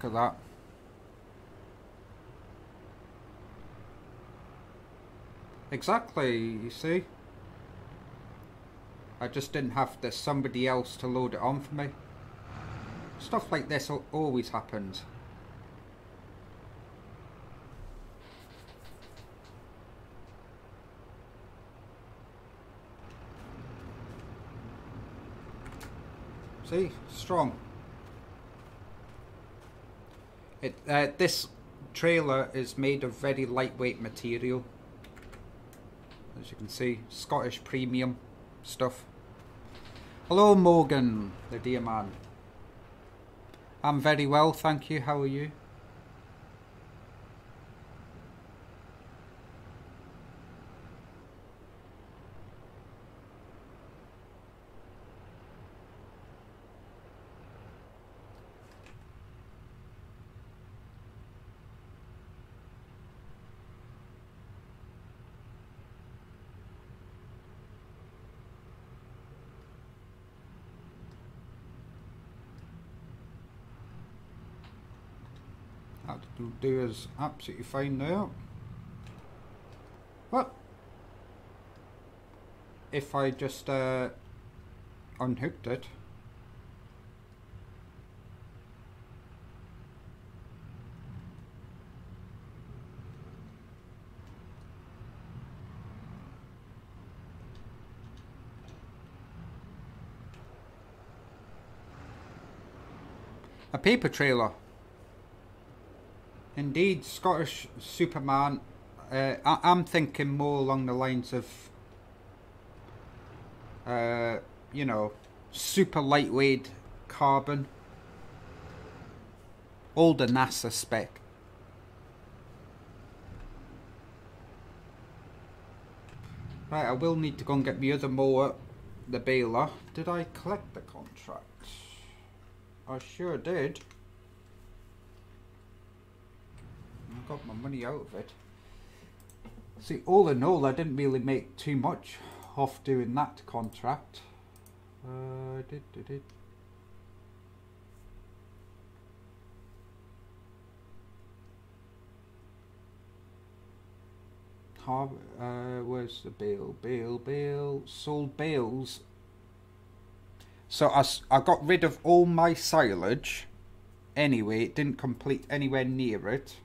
Look at that. Exactly, you see? I just didn't have to somebody else to load it on for me. Stuff like this always happens. See? Strong. It, uh, this trailer is made of very lightweight material. As you can see, Scottish premium stuff. Hello Morgan, the dear man. I'm very well, thank you. How are you? Do is absolutely fine now. But If I just uh, unhooked it. A paper trailer. Indeed, Scottish Superman. Uh, I, am thinking more along the lines of, uh, you know, super lightweight carbon. The NASA spec. Right, I will need to go and get the other mower, the baler. Did I collect the contract? I sure did. I got my money out of it. See, all in all, I didn't really make too much off doing that contract. Uh, did, did, did. Uh, where's the bill? Bill, bill, sold bales. So I, I got rid of all my silage. Anyway, it didn't complete anywhere near it.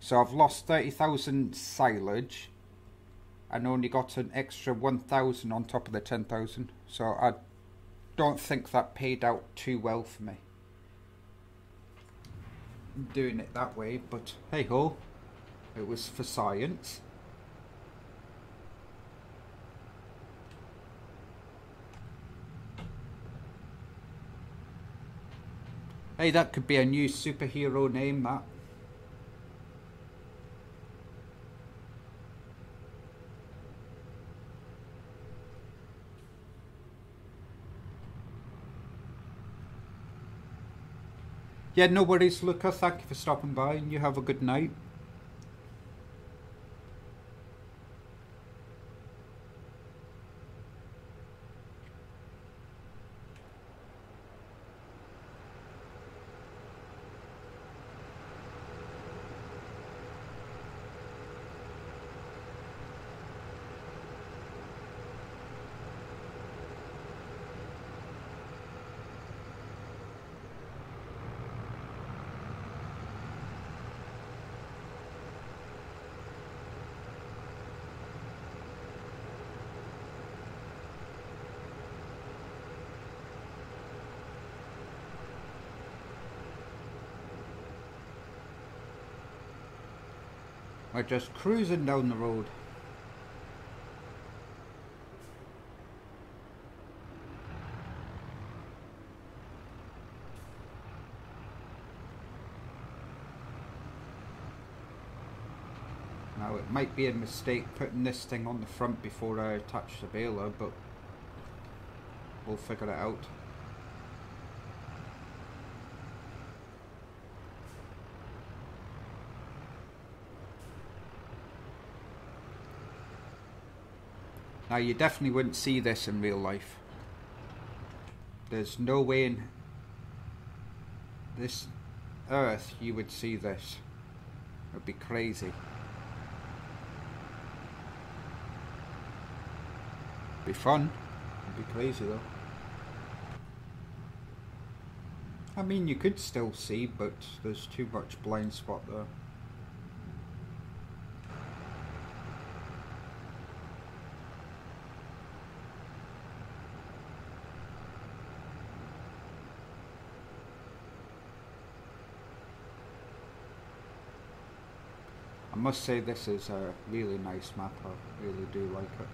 So I've lost 30,000 silage and only got an extra 1,000 on top of the 10,000. So I don't think that paid out too well for me. Doing it that way, but hey ho, it was for science. Hey, that could be a new superhero name, that. Yeah, no worries, Luca. Thank you for stopping by and you have a good night. Cruising down the road. Now it might be a mistake putting this thing on the front before I attach the baler, but we'll figure it out. You definitely wouldn't see this in real life. There's no way in this earth you would see this. It would be crazy. Be fun. It'd be crazy though. I mean you could still see but there's too much blind spot there. I must say this is a really nice map, I really do like it.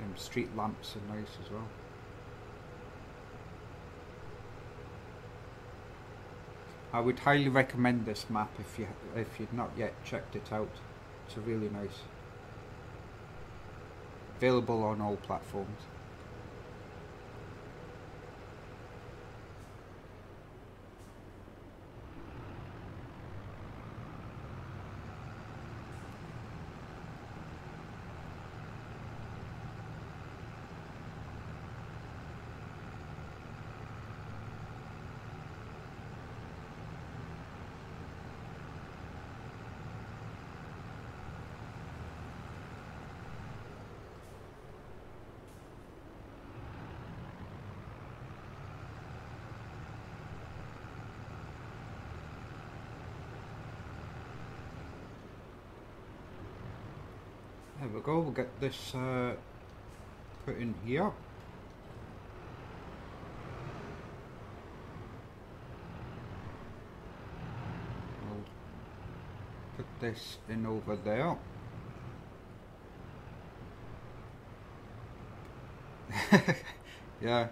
And street lamps are nice as well. I would highly recommend this map if you if you've not yet checked it out. It's a really nice. Available on all platforms. Get this uh, put in here. We'll put this in over there. [LAUGHS] yeah.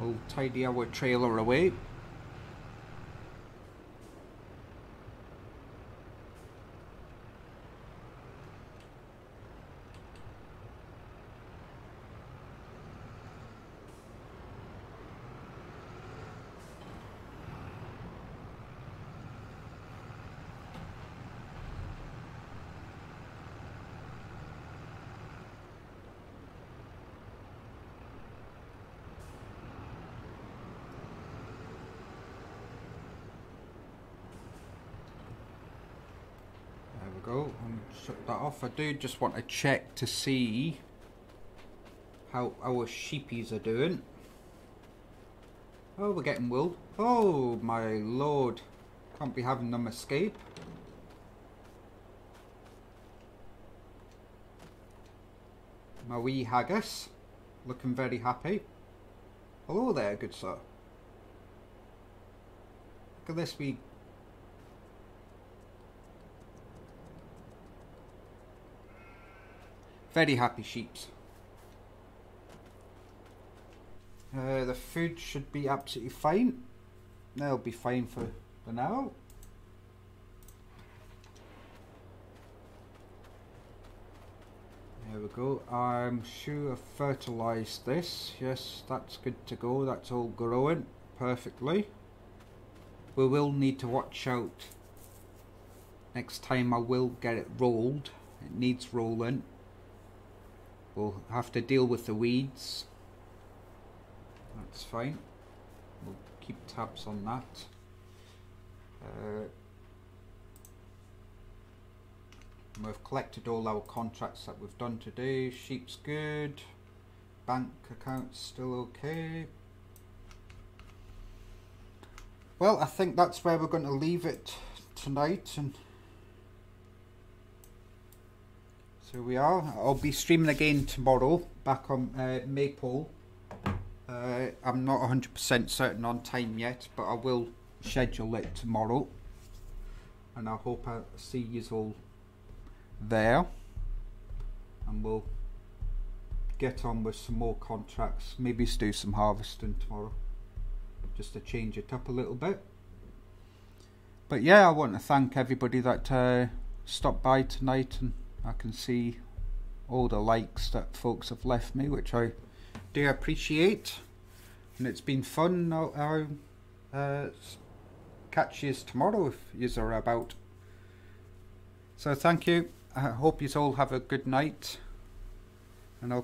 We'll tidy our trailer away. go and shut that off. I do just want to check to see how our sheepies are doing. Oh, we're getting wool. Oh, my lord. Can't be having them escape. My wee haggis. Looking very happy. Hello there, good sir. Look at this wee Very happy sheeps. Uh, the food should be absolutely fine. They'll be fine for, for now. There we go. I'm sure I've fertilised this. Yes, that's good to go. That's all growing perfectly. We will need to watch out. Next time I will get it rolled. It needs rolling. We'll have to deal with the weeds. That's fine. We'll keep tabs on that. Uh, we've collected all our contracts that we've done today. Sheep's good. Bank accounts still okay. Well, I think that's where we're going to leave it tonight and So we are. I'll be streaming again tomorrow back on uh. Uh, I'm not 100% certain on time yet, but I will schedule it tomorrow. And I hope I see you all there. And we'll get on with some more contracts. Maybe do some harvesting tomorrow. Just to change it up a little bit. But yeah, I want to thank everybody that uh, stopped by tonight and I can see all the likes that folks have left me, which I do appreciate. And it's been fun. I'll, I'll uh, catch you tomorrow if you are about. So thank you. I hope you all have a good night. And I'll